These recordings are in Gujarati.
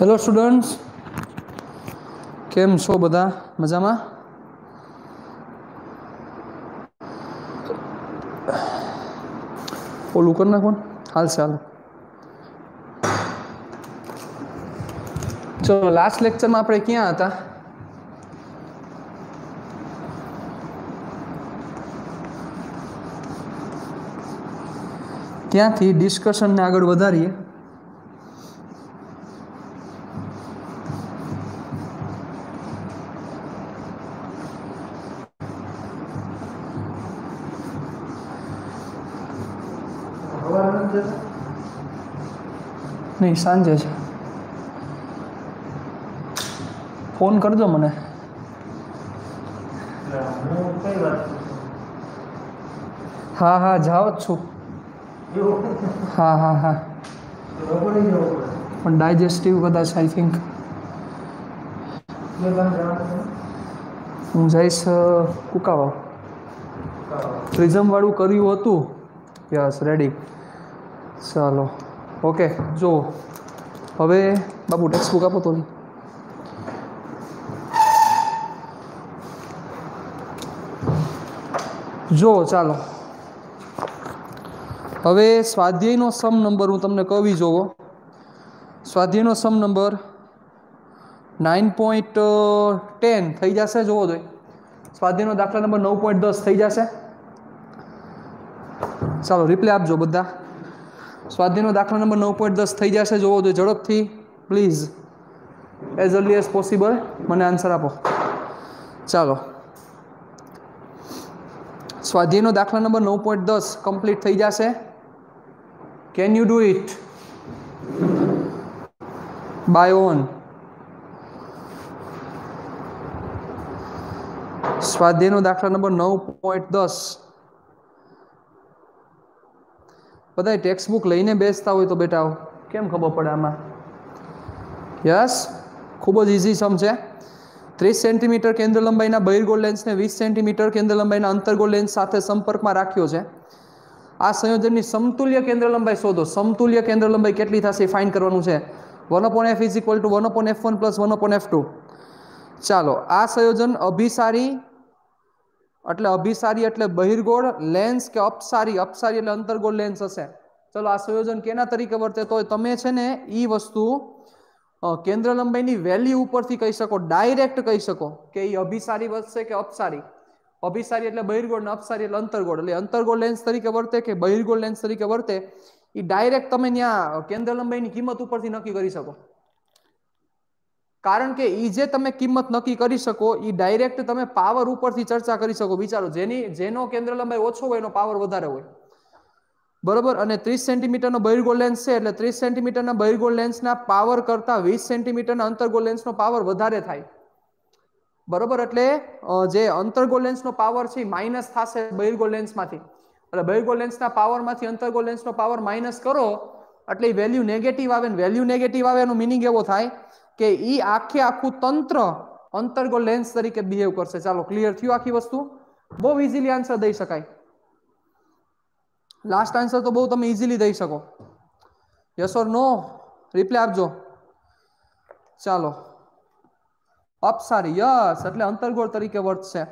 હેલો સ્ટુડન્ટ્સ કેમ છો બધા? મજામાં? ઓલું કરી નાખો હાલ હાલો. ચલો લાસ્ટ લેક્ચરમાં આપણે ક્યાં હતા? ત્યાંથી ડિસ્કશનને આગળ વધારીએ? નહીં સાંજે છે. ફોન કરજો મને. હા હા જાઓ જ છું. હા હા હા. પણ ડાયજેસ્ટિવ કદાચ આઈ થિંક હું જઈશ કુકાવા. પ્રિઝમવાળું કર્યું હતું. યસ રેડી ચાલો. ઓકે જો હવે બાબુ ટેક્સ્ટ બુક આપો તો. જો ચાલો. હવે સ્વાધ્યાયનો સમ નંબર હું તમને કવી જોવો. સ્વાધ્યાયનો સમ નંબર નાઇન પોઈન્ટ ટેન થઈ જશે જોવો જોઈએ સ્વાધ્યાયનો દાખલા નંબર નવ પોઈન્ટ દસ થઈ જશે. ચાલો રિપ્લે આપજો બધા. સ્વાધ્યાયનો દાખલા નંબર નવ પોઈન્ટ દસ થઈ જશે. જોવો જોઈએ ઝડપથી. Please as early as possible મને આન્સર આપો. ચાલો. સ્વાધ્યાયનો દાખલા નંબર નવ પોઈન્ટ દસ કમ્પ્લીટ થઈ જશે. Can you do it by own સ્વાધ્યાયનો દાખલા નંબર નવ પોઈન્ટ દસ. બધા ટેક્સ્ટ બુક લઈને બેસતા હોય તો બેટા કેમ ખબર પડે આમાં? યસ ખૂબ જ ઇઝી સમ છે. ત્રીસ સેન્ટીમીટર કેન્દ્ર લંબાઈના બહિર્ગોળ લેન્સને વીસ સેન્ટીમીટર કેન્દ્ર લંબાઈના અંતર્ગોળ લેન્સ સાથે સંપર્કમાં રાખ્યો છે. આ સંયોજનની સમતુલ્ય કેન્દ્ર લંબાઈ શોધો. સમતુલ્ય કેન્દ્ર લંબાઈ કેટલી થશે એ ફાઇન કરવાનું છે. One upon F is equal to one upon F one plus one upon F two ચાલો આ સંયોજન અભિસારી એટલે અભિસારી એટલે બહિર્ગોળ લેન્સ કે અપસારી? અપસારી એટલે અંતર્ગોળ લેન્સ હશે. ચલો, આ સંયોજન કેના તરીકે વર્તે? તો તમે છે ને એ વસ્તુ કેન્દ્ર લંબાઈની વેલ્યુ ઉપરથી કહી શકો ડાયરેક્ટ કહી શકો કે એ અભિસારી વધશે કે અપસારી? અભિસારી એટલે બહિર્ગોળ ને અપસારી એટલે અંતર્ગોળ. એટલે અંતર્ગોળ લેન્સ તરીકે વર્તે કે બહિર્ગોળ લેન્સ તરીકે વર્તે? એ ડાયરેક્ટ તમે ત્યાં કેન્દ્ર લંબાઈની કિંમત ઉપરથી નક્કી કરી શકો. કારણ કે એ જે તમે કિંમત નક્કી કરી શકો એ ડાયરેક્ટ તમે પાવર ઉપરથી ચર્ચા કરી શકો. વિચારો, જેની, જેનો કેન્દ્ર લંબાઈ ઓછો હોય એનો પાવર વધારે હોય. બરોબર? અને ત્રીસ સેન્ટીમીટરનો બહિર્ગોળ લેન્સ છે, એટલે ત્રીસ સેન્ટીમીટરના બહિર્ગોળ લેન્સના પાવર કરતાં વીસ સેન્ટીમીટરના અંતર્ગોળ લેન્સનો પાવર વધારે થાય. બરોબર? એટલે જે અંતર્ગોળ લેન્સનો પાવર છે માઇનસ થશે બહિર્ગોળ લેન્સમાંથી એટલે બહિર્ગોળ લેન્સના પાવરમાંથી અંતર્ગોળ લેન્સનો પાવર માઇનસ કરો, એટલે વેલ્યુ નેગેટિવ આવે ને વેલ્યુ નેગેટિવ આવે એનો મિનિંગ એવો થાય કે એ આખે આખું તંત્ર અંતર્ગો લેન્સ તરીકે બિહેવ કરશે. ચાલો ક્લિયર થયું આખી વસ્તુ? બહુ ઇઝીલી આન્સર દઈ શકાય. લાસ્ટ આન્સર તો બહુ તમે ઇઝીલી દઈ શકો. યસ ઓર નો રિપ્લાય આપજો. ચાલો. અપસારી યસ એટલે અંતર્ગોળ તરીકે વર્તશે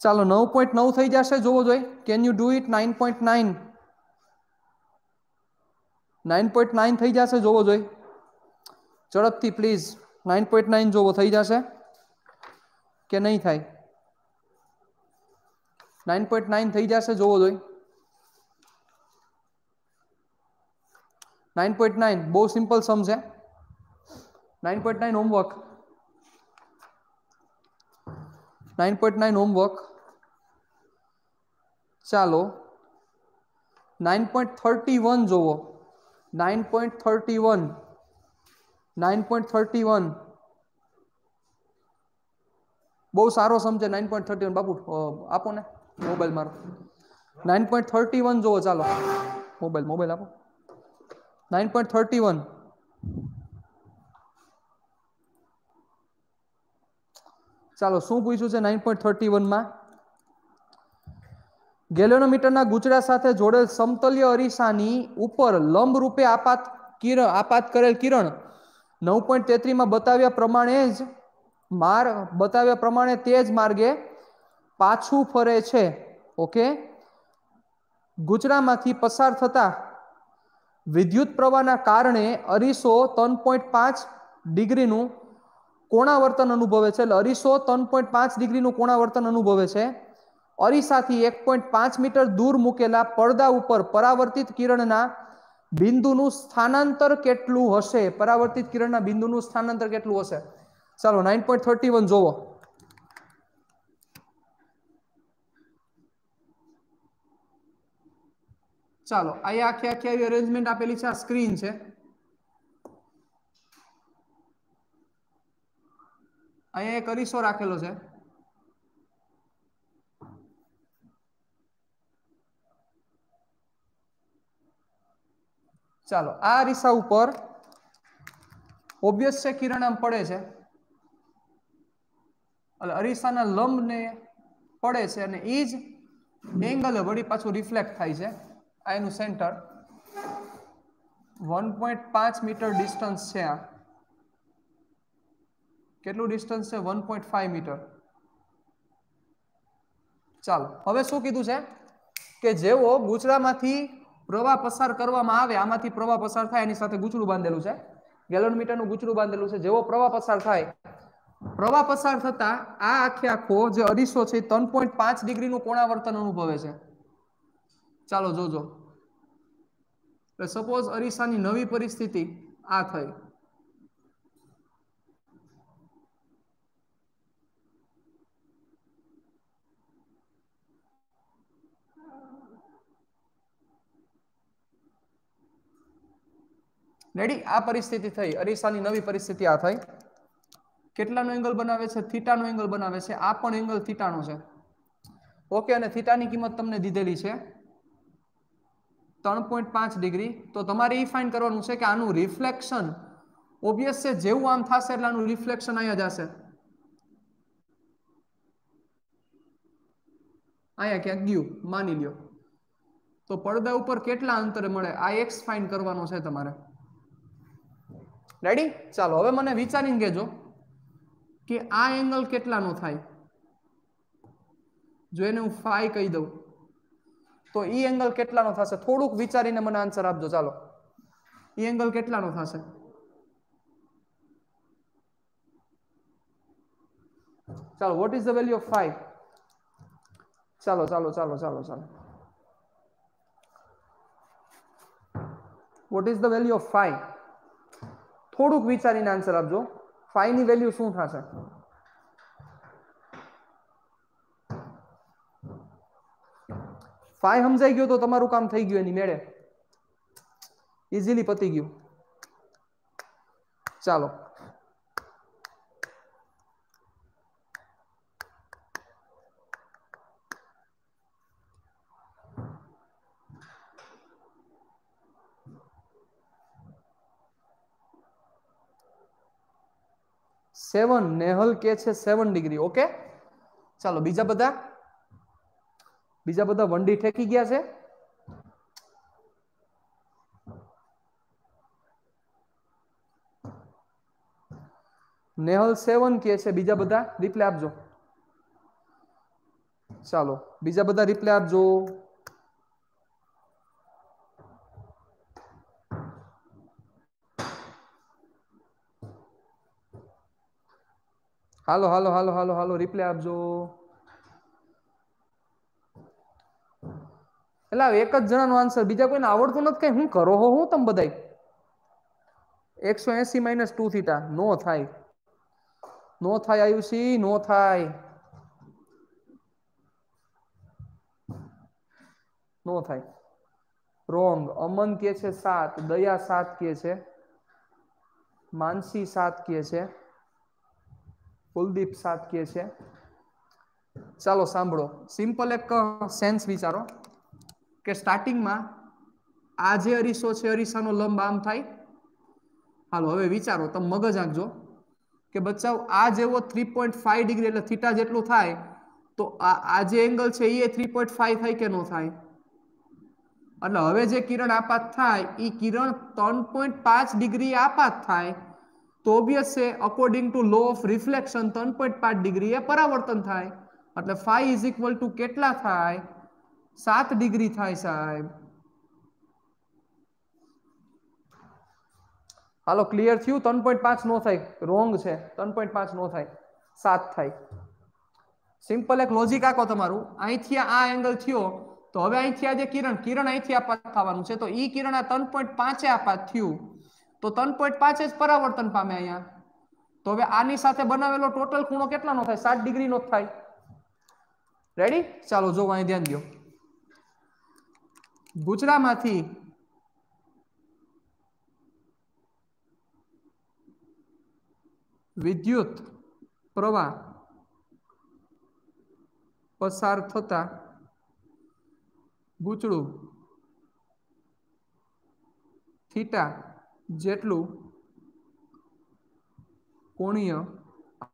ચાલો, નવ પોઈન્ટ નવ થઈ જશે. જોવો જોઈએ can you do it nine point nine nine point nine થઈ જશે. જોવો જોઈએ ઝડપથી પ્લીઝ નાઇન પોઈન્ટ નાઇન જોવો, થઈ જશે? કે નહીં થાય? નાઇન પોઈન્ટ નાઇન થઈ જશે, જોવો જોઈ. નાઇન પોઈન્ટ નાઇન બહુ સિમ્પલ સમ છે. Nine point nine homework nine point nine homework ચાલો. નાઇન પોઈન્ટ થર્ટી વન જોવો. Nine point thirty one nine point thirty one બહુ સારો સમજે નાઇન પોઈન્ટ થર્ટી વન બાપુ આપો ને મોબાઈલ મારો. નાઇન પોઈન્ટ થર્ટી વન જોવો ચાલો. મોબાઈલ મોબાઈલ આપો. નાઇન પોઈન્ટ થર્ટી વન ચાલો, શું પૂછ્યું છે નાઇન પોઈન્ટ થર્ટી વનમાં ગેલેનોમીટરના ગુજરા સાથે જોડેલ સમતલ્ય અરીસાની ઉપર લંબ રૂપે આપાત કિરણ આપાત કરેલ કિરણ નવ પોઈન્ટ તેત્રીમાં બતાવ્યા પ્રમાણે જ માર, બતાવ્યા પ્રમાણે તે જ માર્ગે પાછું ફરે છે. ઓકે? ગુજરામાંથી પસાર થતા વિદ્યુત પ્રવાહના કારણે અરીસો ત્રણ પોઈન્ટ પાંચ ડિગ્રીનું કોણાવર્તન અનુભવે છે. એટલે અરીસો ત્રણ પોઈન્ટ પાંચ ડિગ્રીનું કોણાવર્તન અનુભવે છે. અરીસાથી એક પોઈન્ટ પાંચ મીટર દૂર મૂકેલા પડદા ઉપર પરાવર્તિત કિરણના બિંદુનું સ્થાનાંતર કેટલું હશે? પરાવર્તિત કિરણના બિંદુનું સ્થાનાંતર કેટલું હશે? ચાલો નાઇન પોઈન્ટ થર્ટી વન જોવો. ચાલો, અહીંયા આખી આખી આવી અરેન્જમેન્ટ આપેલી છે, આ સ્ક્રીન છે. અહીંયા એક અરીસો રાખેલો છે. ચાલો, આ અરીસા ઉપર ઓબ્વિયસ છે, કિરણ આમ પડે છે. એટલે અરીસાના લંબને પડે છે અને એ જ એંગલે વળી પાછું રિફ્લેક્ટ થાય છે, આ એનું સેન્ટર વન પોઈન્ટ પાંચ મીટર ડિસ્ટન્સ છે આ. કેટલું ડિસ્ટન્સ છે? વન પોઈન્ટ ફાઈવ મીટર ચાલો, હવે શું કીધું છે? કે જેવો ગૂંચળામાંથી પ્રવાહ પસાર કરવામાં આવે, આમાંથી પ્રવાહ પસાર થાય, એની સાથે ગુચડું બાંધેલું છે. ગેલોન મીટરનું ગૂંચળું બાંધેલું છે. જેવો પ્રવાહ પસાર થાય, પ્રવાહ પસાર થતા આ આખે આખો જે અરીસો છે ત્રણ પોઈન્ટ પાંચ ડિગ્રીનું કોણાવર્તન અનુભવે છે. ચાલો જોજો. એટલે સપોઝ અરીસાની નવી પરિસ્થિતિ આ થઈ. રેડી? આ પરિસ્થિતિ થઈ. અરીસાની નવી પરિસ્થિતિ આ થઈ. કેટલાનો એંગલ બનાવે છે? થીટાનો એંગલ બનાવે છે. આ પણ એંગલ થીટાનો છે. ઓકે, અને થીટાની કિંમત તમને દીધેલી છે. ત્રણ પોઈન્ટ પાંચ ડિગ્રી. તો તમારે એ ફાઇન કરવાનું છે કે આનું રિફ્લેક્શન ઓબ્વિયસ છે? જેવું આમ થશે એટલે આનું રિફ્લેક્શન અહીંયા જશે. અહીંયા ક્યાંક ગયું. માની લ્યો. તો પડદા ઉપર કેટલા અંતરે મળે? આ એક્સ ફાઇન કરવાનો છે તમારે. રેડી ચાલો, હવે મને વિચારીને કહેજો કે આ એંગલ કેટલાનો થાય? જો એને હું ફાઈ કહી દઉં, તો ઈ એંગલ કેટલાનો થશે? થોડુંક વિચારીને મને આન્સર આપજો, ચાલો. ઈ એંગલ કેટલાનો થશે? ચાલો what is the value of phi ચાલો ચાલો ચાલો ચાલો ચાલો. What is the value of phi થોડુંક વિચારીને આન્સર આપજો. ફાઈ ની વેલ્યુ શું થશે? ફાઈ સમજાઈ ગયો તો તમારું કામ થઈ ગયું એની મેળે. ઇઝીલી પતી ગયું. ચાલો. સેવન નેહલ કે છે સેવન ડિગ્રી, ઓકે? ચાલો, બીજા બધા. બીજા બધા વંડી ઠેકી ગયા છે. નેહલ સેવન કે છે, બીજા બધા. રિપ્લે આપજો. ચાલો, બીજા બધા રિપ્લે આપજો. હાલો હાલો હાલો હાલો હાલો રિપ્લે આપજો. એટલે એક જ જણાનો આન્સર બીજા કોઈને આવડતું નથી કઈ? હું કરો હો, હું તમે બધાય? એકસો એસી માઇનસ ટુ થીટા નો થાય. નો થાય, આયુષી, નો થાય. નો થાય. રોંગ અમન કે છે સાત. દયા સાત કે છે. માનસી સાત કે છે. કુલદીપ સાથ કે છે. ચાલો સાંભળો. સિમ્પલ એક સેન્સ વિચારો કે સ્ટાર્ટિંગમાં આ જે અરીસો છે, અરીસાનો લંબ આમ થાય. હાલો, હવે વિચારો, તમે મગજ આંકજો કે બચ્ચાઓ, આ જેવો થ્રી પોઈન્ટ ફાઈવ ડિગ્રી એટલે થીટા જેટલું થાય, તો આ જે એંગલ છે, એ થ્રી પોઈન્ટ ફાઈવ થાય કે ન થાય? એટલે હવે જે કિરણ આપાત થાય એ કિરણ ત્રણ પોઈન્ટ પાંચ ડિગ્રી આપાત થાય તો ઓબ્વિયસ છે according to law of reflection ત્રણ પોઈન્ટ પાંચ ડિગ્રી એ પરાવર્તન થાય. એટલે ફાઈ ઇઝ ઇક્વલ ટુ કેટલા થાય? સાત ડિગ્રી થાય સાહેબ. હાલો ક્લિયર થયું? ત્રણ પોઈન્ટ પાંચ નો થાય. રોંગ છે. ત્રણ પોઈન્ટ પાંચ નો થાય. સાત થાય. સિમ્પલ એક લોજિક આખો તમારું. અહીંથી આ એંગલ થયો, તો હવે અહીંથી આ જે કિરણ કિરણ અહીંથી આપાત થવાનું છે. તો ઈ કિરણ આ ત્રણ પોઈન્ટ પાંચે આપાત થયું. તો ત્રણ પોઈન્ટ પાંચ જ પરાવર્તન પામે અહીંયા. તો હવે આની સાથે બનાવેલો ટોટલ ખૂણો કેટલાનો થાય? સાત ડિગ્રી થાય. રેડી ચાલો, જો અહીં ધ્યાન દો ગુજરામાંથી વિદ્યુત પ્રવાહ પસાર થતા ગૂંચળું થીટા જેટલું કોણીય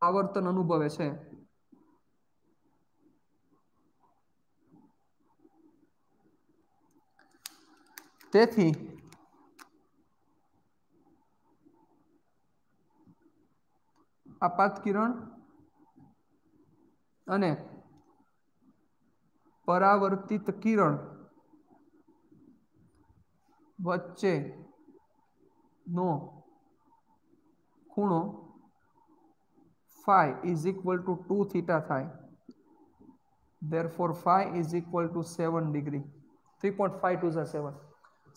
આવર્તન અનુભવે છે. તેથી આપાત કિરણ અને પરાવર્તિત કિરણ વચ્ચે નો ખૂણો phi is equal to 2 theta થાય therefore phi is equal to 7 degree 3.5 to the 7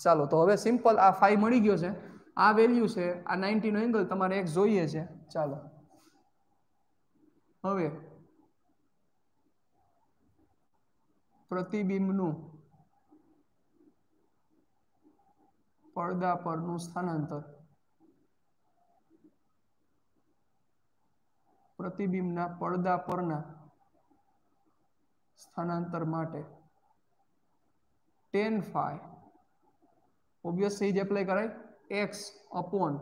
ચાલો તો હવે સિમ્પલ આ phi મળી ગયો છે આ વેલ્યુ છે આ 90 નો એંગલ તમારે એક જોઈએ છે ચાલો હવે પ્રતિબિંબનું પડદા પરનું સ્થાનાંતર. પ્રતિબિંબના પડદા પરના સ્થાનાંતર માટે ટેન ફાઈ. ઓબ્વિયસલી જ એપ્લાય કરાય. X upon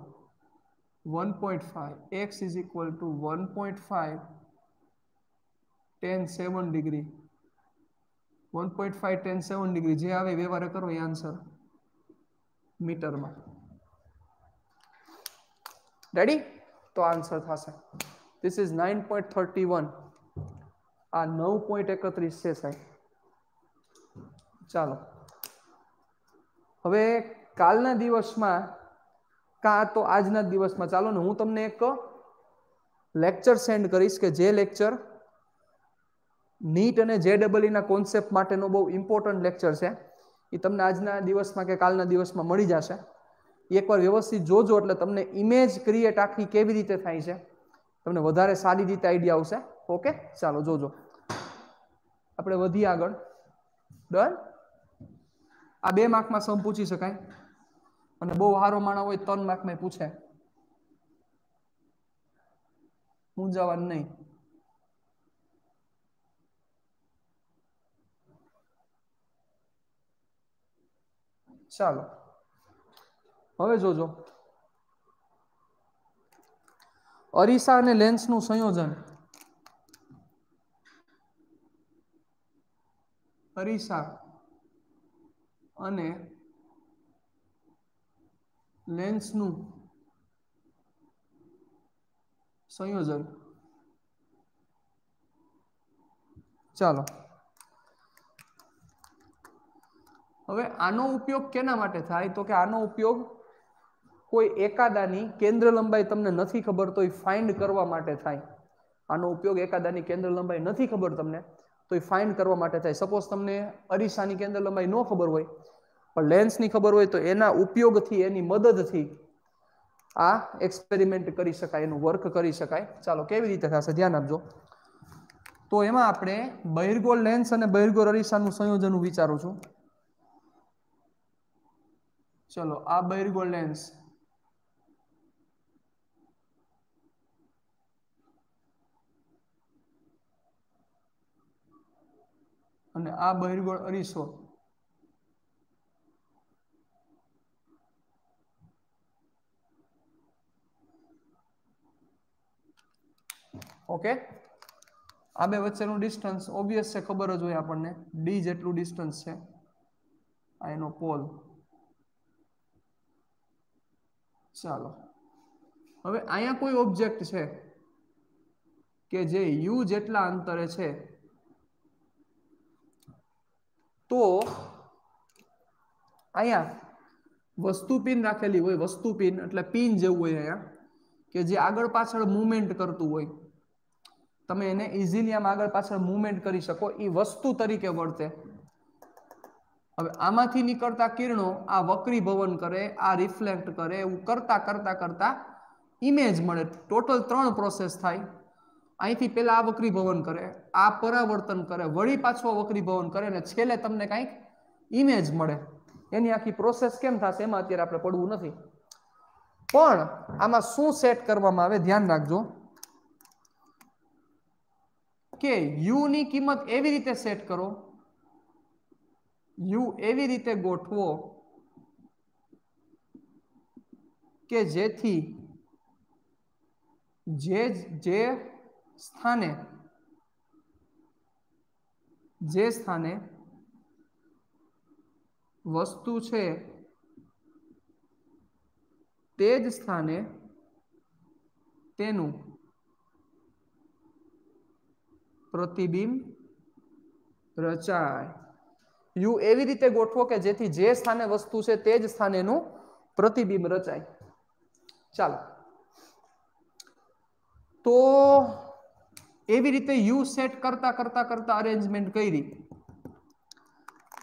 one point five X is equal to one point five tan seven degree one point five tan seven degree જે આવે વ્યવહાર કરો, એ આન્સર મીટરમાં. રેડી તો આન્સર થશે. This is nine point thirty one આ નવ પોઈન્ટ એકત્રીસ છે સાહેબ. ચાલો. હવે કાલના દિવસમાં કાં તો આજના દિવસમાં. ચાલો ને હું તમને એક લેક્ચર સેન્ડ કરીશ કે જે લેક્ચર નીટ અને જે ડબલઈના કોન્સેપ્ટ માટેનો બહુ ઇમ્પોર્ટન્ટ લેક્ચર છે. એ તમને આજના દિવસમાં કે કાલના દિવસમાં મળી જશે. એકવાર વ્યવસ્થિત જોજો એટલે તમને ઇમેજ ક્રિએટ આખી કેવી રીતે થાય છે. તમને વધારે સારી રીતે આઈડિયા આવશે. ઓકે ચાલો, જોજો. આપણે વધીએ આગળ. ડન? આ બે માર્કમાં સમ પૂછી શકાય. અને બહુ સારો માણસ હોય ત્રણ માર્કમાં પૂછે. મૂંઝાવાનું નહીં. ચાલો. હવે જોજો. અરીસા અને લેન્સનું સંયોજન. અરીસા અને લેન્સનું સંયોજન. ચાલો. હવે આનો ઉપયોગ કેના માટે થાય? તો કે આનો ઉપયોગ કોઈ એકાદાની કેન્દ્ર લંબાઈ તમને નથી ખબર તો એ ફાઇન્ડ કરવા માટે થાય. આનો ઉપયોગ એકાદાની કેન્દ્ર લંબાઈ નથી ખબર તમને તો એ ફાઇન્ડ કરવા માટે થાય. સપોઝ તમને અરીસાની કેન્દ્ર લંબાઈ ન ખબર હોય, પણ લેન્સની ખબર હોય તો એના ઉપયોગથી, એની મદદથી આ એક્સપેરિમેન્ટ કરી શકાય, એનું વર્ક કરી શકાય. ચાલો, કેવી રીતે થશે? ધ્યાન આપજો. તો એમાં આપણે બહિર્ગોળ લેન્સ અને બહિર્ગોળ અરીસાનું સંયોજન વિચારું છું. ચલો, આ બહિર્ગોળ લેન્સ અને આ બહિર્ગોળ અરીસો. ઓકે? આ બે વચ્ચેનું ડિસ્ટન્સ ઓબ્વિયસ છે, ખબર જ હોય આપણને. ડી જેટલું ડિસ્ટન્સ છે. આ એનો પોલ ચાલો. હવે અહીંયા કોઈ ઓબ્જેક્ટ છે કે જે યુ જેટલા અંતરે છે? તો અહીંયા વસ્તુ પિન રાખેલી હોય, વસ્તુ પિન એટલે પિન જેવું હોય અહીંયા, કે જે આગળ પાછળ મુવમેન્ટ કરતું હોય. તમે એને ઇઝીલી આમ આગળ પાછળ મુવમેન્ટ કરી શકો એ વસ્તુ તરીકે વર્તે. હવે આમાંથી નીકળતા કિરણો આ વક્રીભવન કરે, આ રિફ્લેક્ટ કરે, એવું કરતા કરતા કરતા ઇમેજ મળે. ટોટલ ત્રણ પ્રોસેસ થાય. અહીંથી પહેલાં આ વક્રીભવન કરે, આ પરાવર્તન કરે, વળી પાછો વક્રીભવન કરે અને છેલ્લે તમને કાંઈક ઇમેજ મળે. એની આખી પ્રોસેસ કેમ થશે એમાં અત્યારે આપણે પડવું નથી. પણ આમાં શું સેટ કરવામાં આવે ધ્યાન રાખજો. કે યુની કિંમત એવી રીતે સેટ કરો યુ એવી રીતે ગોઠવો કે જેથી જે જે સ્થાને જે સ્થાને વસ્તુ છે તે જ સ્થાને તેનું પ્રતિબિંબ રચાય. યુ એવી રીતે ગોઠવો કે જેથી જે સ્થાને વસ્તુ છે તે જ સ્થાનેનું પ્રતિબિંબ રચાય. ચાલો. તો એવી રીતે યુ સેટ કરતા કરતા કરતા અરેન્જમેન્ટ કરી.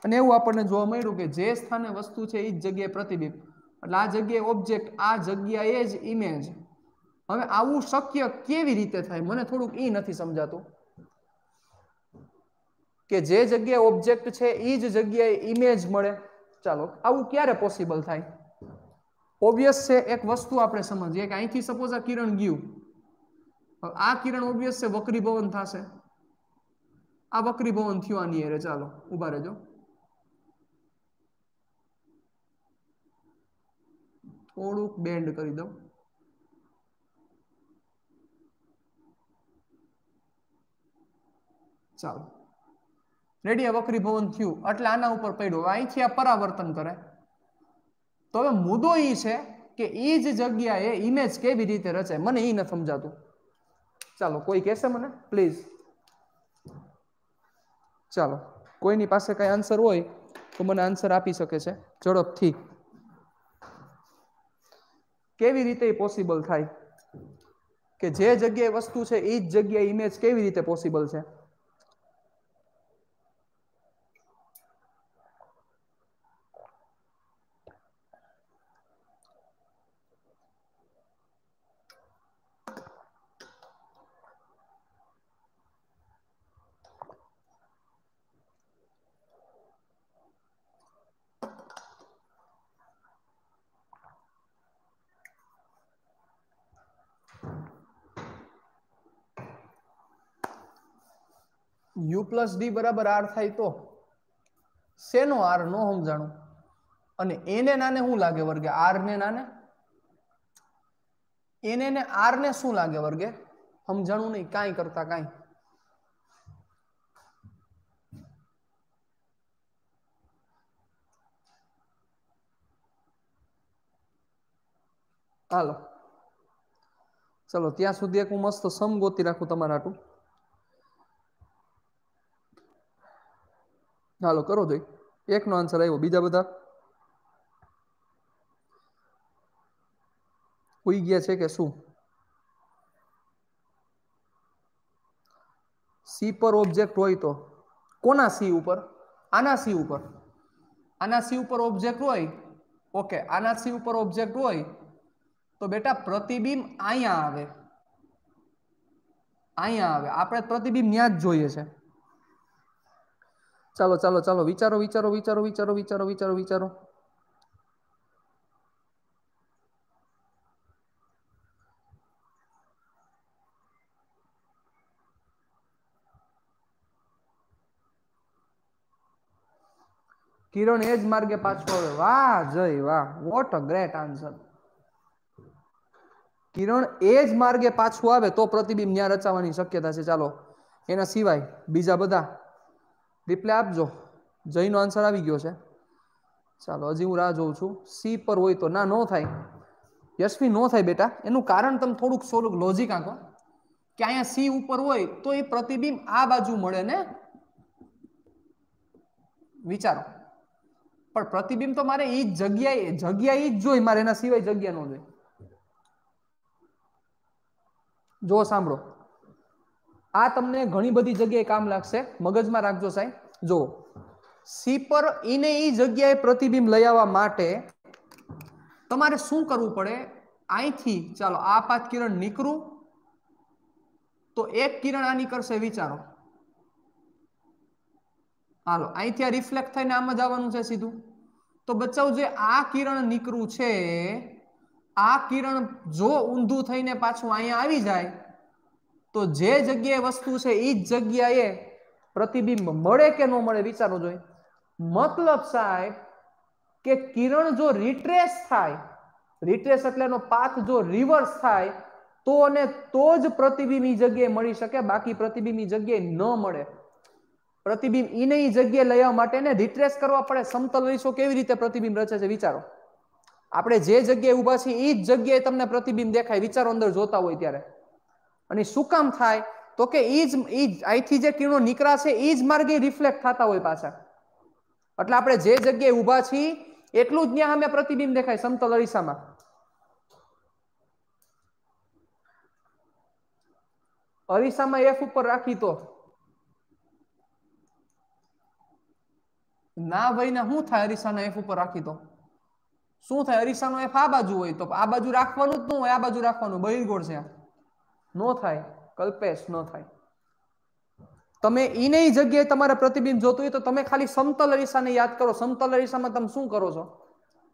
અને એવું આપણને જોવા મળ્યું કે જે સ્થાને વસ્તુ છે એ જ જગ્યાએ પ્રતિબિંબ. એટલે આ જગ્યાએ ઓબ્જેક્ટ આ જગ્યાએ જ ઇમેજ હવે આવું શક્ય કેવી રીતે થાય મને થોડુંક એ નથી સમજાતું. કે જે જગ્યાએ ઓબ્જેક્ટ છે એ જ જગ્યાએ ઇમેજ મળે. ચાલો, આવું ક્યારે પોસિબલ થાય? ઓબ્વિયસ છે, એક વસ્તુ આપણે સમજીએ કે અહીંથી સપોઝ આ કિરણ ગયું. આ કિરણ ઓબ્વિયસ છે વક્રીભવન થશે. આ વક્રીભવન થયું આની અરે ચાલો, ઊભા રહેજો. થોડુંક બેન્ડ કરી દઉં. ચાલો. રેડી આ વક્રીભવન થયું. એટલે આના ઉપર પડ્યું. અહીંથી આ પરાવર્તન કરે. તો હવે મુદ્દો એ છે કે એ જ જગ્યાએ ઇમેજ કેવી રીતે રચે? મને એ નથી સમજાતું. ચાલો, કોઈ કહેશે મને? પ્લીઝ ચાલો. કોઈની પાસે કઈ આન્સર હોય તો મને આન્સર આપી શકે છે. ઝડપથી. કેવી રીતે પોસિબલ થાય? કે જે જગ્યાએ વસ્તુ છે એ જ જગ્યાએ ઇમેજ કેવી રીતે પોસિબલ છે યુ પ્લસ ડી બરાબર આર થાય તો? શેનો આર નો સમજાણું? અને એને નાને શું લાગે વર્ગે? આર ને નાને? એને ને આર ને શું લાગે વર્ગે? સમજાણું નહીં, કાંઈ કરતા કાંઈ. હાલો. ચલો, ત્યાં સુધી એક હું મસ્ત સમ ગોતી રાખું તમારા હાટું. હાલો, કરો જોઈ. એકનો આન્સર આવ્યો, બીજા બધા? ઉઈ ગયા છે કે શું? સી પર ઓબ્જેક્ટ હોય તો. કોના સી ઉપર? આના સી ઉપર. આના સી ઉપર ઓબ્જેક્ટ હોય? ઓકે, આના સી ઉપર ઓબ્જેક્ટ હોય તો બેટા પ્રતિબિંબ અહીંયા આવે. અહીંયા આવે. આપણે પ્રતિબિંબ ત્યાં જ જોઈએ છે. ચાલો ચાલો ચાલો, વિચારો વિચારો વિચારો વિચારો વિચારો વિચારો વિચારો. કિરણ એ જ માર્ગે પાછો આવે વાહ, જય, વાહ. વોટ અ ગ્રેટ આન્સર કિરણ એ જ માર્ગે પાછું આવે તો પ્રતિબિંબ ન્યા રચાવાની શક્યતા છે. ચાલો, એના સિવાય બીજા બધા રિપ્લે આપજો જયનો આન્સર આવી ગયો છે. ચાલો, હજી હું રાહ જોઉં છું. સી પર હોય તો ના, નો થાય. યશવી નો થાય બેટા. એનું કારણ તમે થોડુંક થોડુંક લોજિક આંકો. કે અહીંયા સી ઉપર હોય તો એ પ્રતિબિંબ આ બાજુ મળે ને? વિચારો. પણ પ્રતિબિંબ તો મારે એ જ જગ્યાએ, જગ્યા એ જ જોઈ. મારે એના સિવાય જગ્યા ન જોઈ. જો સાંભળો. આ તમને ઘણી બધી જગ્યાએ કામ લાગશે. મગજમાં રાખજો સાહેબ. જો સી પર ઈને ઈ જગ્યાએ પ્રતિબિંબ લઈ આવવા માટે તમારે શું કરવું પડે? અહીંથી ચાલો, આ પાત કિરણ નીકળું. તો એક કિરણ આ નીકળશે વિચારો. હાલો અહીંથી આ રિફ્લેક્ટ થઈને આમ જ આવવાનું છે સીધું. તો બચ્ચાઓ જે આ કિરણ નીકળું છે, આ કિરણ જો ઊંધું થઈને પાછું અહીંયા આવી જાય તો જે જગ્યાએ વસ્તુ છે એ જ જગ્યાએ પ્રતિબિંબ મળે કે ન મળે વિચારો જોઈએ. મતલબ સાહેબ કે કિરણ જો રિટ્રેસ થાય રિટ્રેસ એટલે એનો પાથ જો રિવર્સ થાય, તો અને તો જ પ્રતિબિંબ ઈ જગ્યાએ મળી શકે, બાકી પ્રતિબિંબ જગ્યાએ ન મળે. પ્રતિબિંબ ઈને ઈ જગ્યાએ લેવા માટે ને રિટ્રેસ કરવા પડે. સમતલ રેશો કેવી રીતે પ્રતિબિંબ રચે છે વિચારો. આપણે જે જગ્યાએ ઊભા છીએ એ જ જગ્યાએ તમને પ્રતિબિંબ દેખાય. વિચારો અંદર જોતા હોય ત્યારે. અને શું કામ થાય? તો કે એ જ એ અહીંથી જે કિરણો નીકળાશે એ જ માર્ગે રિફ્લેક્ટ થતા હોય પાછા. એટલે આપણે જે જગ્યાએ ઊભા છીએ, એટલું જ ત્યાં અમે પ્રતિબિંબ દેખાય, સમતલ અરીસામાં. અરીસામાં એફ ઉપર રાખી તો? ના ભાઈ, ના, શું થાય અરીસાના એફ ઉપર રાખી તો? શું થાય? અરીસાનો એફ આ બાજુ હોય તો, આ બાજુ રાખવાનું જ ન હોય, આ બાજુ રાખવાનું, બહિર્ગોળ છે નો થાય, કલ્પેશ ન થાય. તમે ઈને જગ્યાએ તમારે પ્રતિબિંબ જોતું હોય તો તમે ખાલી સમતલ અરીસાને યાદ કરો. સમતલ અરીસામાં તમે શું કરો છો?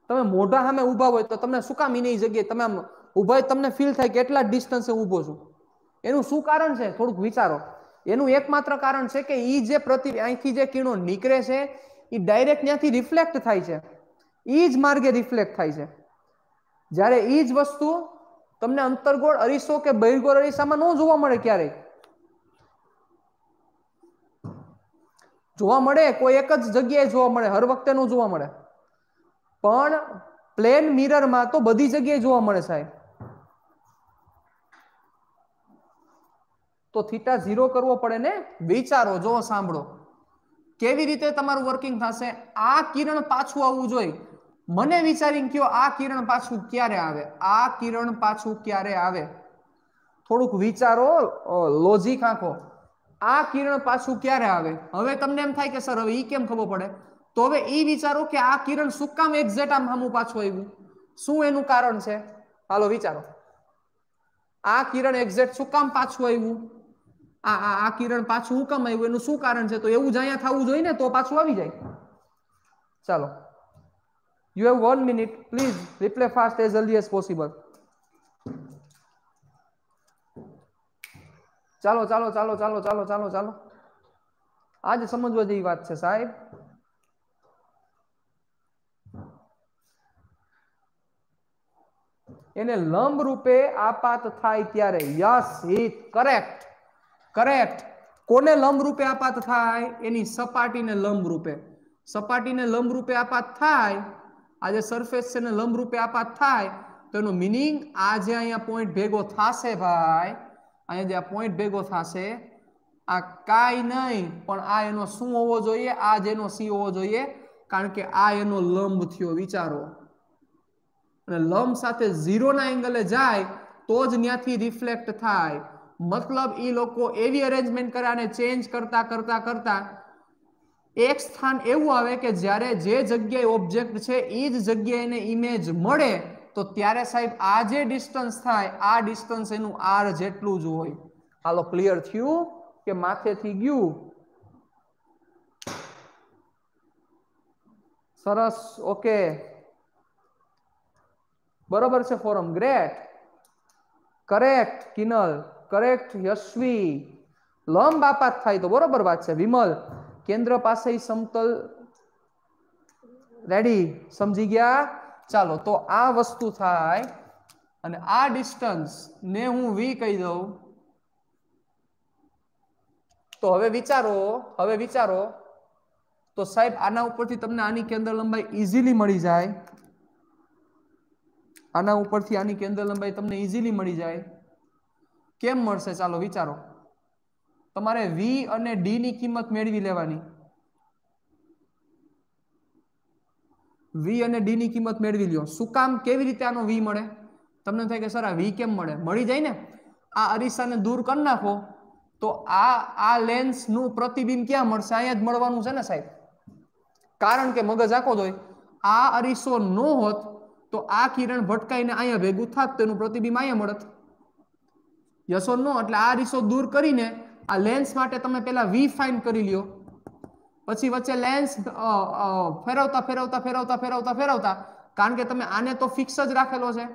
તમે મોઢા સામે ઊભા હોય તો તમને શું કામ ઈને જગ્યાએ તમે આમ ઊભા તમને ફીલ થાય કે એટલા ડિસ્ટન્સે ઊભો છું. એનું શું કારણ છે? થોડુંક વિચારો. એનું એકમાત્ર કારણ છે કે ઈ જે પ્રતિ, અહીંથી જે કિરણો નીકળે છે એ ડાયરેક્ટ ત્યાંથી રિફ્લેક્ટ થાય છે. ઈ જ માર્ગે રિફ્લેક્ટ થાય છે. જ્યારે ઈ જ વસ્તુ તમને અંતરગોળ અરીસો કે બહિર્ગોળ અરીસામાં ન જોવા મળે ક્યારેય. જોવા મળે, કોઈ એક જ જગ્યાએ જોવા મળે, હર વખતે ન જોવા મળે. પણ પ્લેન મિરરમાં તો બધી જગ્યાએ જોવા મળે સાહેબ. તો થીટા ઝીરો કરવો પડે ને? વિચારો જો સાંભળો. કેવી રીતે તમારું વર્કિંગ થશે? આ કિરણ પાછું આવવું જોઈએ. મને વિચારીને કયો આ કિરણ પાછું ક્યારે આવે? આ કિરણ પાછું ક્યારે આવે? થોડુંક વિચારો લોજિક આંખો. આ કિરણ પાછું ક્યારે આવે? હવે તમને એમ થાય કે, સર, હવે ઈ કેમ ખબર પડે? તો હવે ઈ વિચારો કે આ કિરણ શું કામ એક્ઝેક્ટ આમ હામું પાછું આવ્યું? શું એનું કારણ છે? હાલો, વિચારો. આ કિરણ એક્ઝેક્ટ શું કામ પાછું આવ્યું? આ આ આ કિરણ પાછું હું કામ આવ્યું? એનું શું કારણ છે? તો એવું જ અહીંયા થવું જોઈએ ને, તો પાછું આવી જાય. ચાલો. You have one minute. Please reply fast as early as possible. ચાલો ચાલો ચાલો ચાલો ચાલો ચાલો ચાલો. આજ સમજવા જેવી વાત છે, સાહેબ. એને લંબ રૂપે આપાત થાય ત્યારે યસ હિટ કરેક્ટ કરેક્ટ કોને લંબ રૂપે આપાત થાય? એની સપાટીને લંબ રૂપે સપાટીને લંબ રૂપે આપાત થાય આ જે સરફેસ છે ને લંબ રૂપે આપાત થાય, તો એનો મિનિંગ આ જે અહીંયા પોઈન્ટ ભેગો થશે ભાઈ. અહીંયા જે આ પોઈન્ટ ભેગો થશે, આ કાંઈ નહીં, પણ આ એનો શું હોવો જોઈએ? આ જેનો સી હોવો જોઈએ. કારણ કે આ એનો લંબ થયો, વિચારો. અને લંબ સાથે ઝીરોના એંગલે જાય, તો જ ત્યાંથી રિફ્લેક્ટ થાય. મતલબ એ લોકો એવી અરેન્જમેન્ટ કર્યા અને ચેન્જ કરતા કરતા કરતા એક સ્થાન એવું આવે કે જ્યારે જે જગ્યાએ ઓબ્જેક્ટ છે, એ જ જગ્યાએ ઇમેજ મળે, તો ત્યારે સાહેબ આ જે ડિસ્ટન્સ થાય, આ ડિસ્ટન્સ એનું આર જેટલું જ હોય. હાલો ક્લિયર થયું કે માથેથી ગયું? સરસ ઓકે બરોબર છે Foram great correct Kinal. Correct Yashvi. લંબ આપાત થાય તો બરોબર વાત છે, વિમલ. કેન્દ્ર પાસે સમતલ? રેડી સમજી ગયા? ચાલો, તો આ વસ્તુ થાય અને આ ડિસ્ટન્સ ને હું વી કહી દઉં. તો હવે વિચારો હવે વિચારો. તો સાહેબ, આના ઉપરથી તમને આની કેન્દ્ર લંબાઈ ઇઝીલી મળી જાય. આના ઉપરથી આની કેન્દ્ર લંબાઈ તમને ઇઝીલી મળી જાય. કેમ મળશે? ચાલો વિચારો. તમારે વી અને ડી ની કિંમત મેળવી લેવાની. વી અને ડી ની કિંમત મેળવી લ્યો. શું કામ કેવી રીતે આનો વી મળે? તમને થાય કે, સર, આ વી કેમ મળે? મળી જાય ને? આ અરીસાને દૂર કરી નાખો. તો આ આ લેન્સનું પ્રતિબિંબ ક્યાં મળશે? અહીંયા જ મળવાનું છે ને, સાહેબ? કારણ કે મગજ આખો હોય. આ અરીસો ન હોત, તો આ કિરણ ભટકાઈને અહીંયા ભેગું થાત તેનું પ્રતિબિંબ અહીંયા મળત. યસો નો, એટલે આ અરીસો દૂર કરીને આ લેન્સ માટે તમે પહેલાં વી ફાઇન કરી લ્યો. પછી વચ્ચે લેન્સ ફેરવતા ફેરવતા ફેરવતા ફેરવતા ફેરવતા, કારણ કે તમે આને તો ફિક્સ જ રાખેલો છે.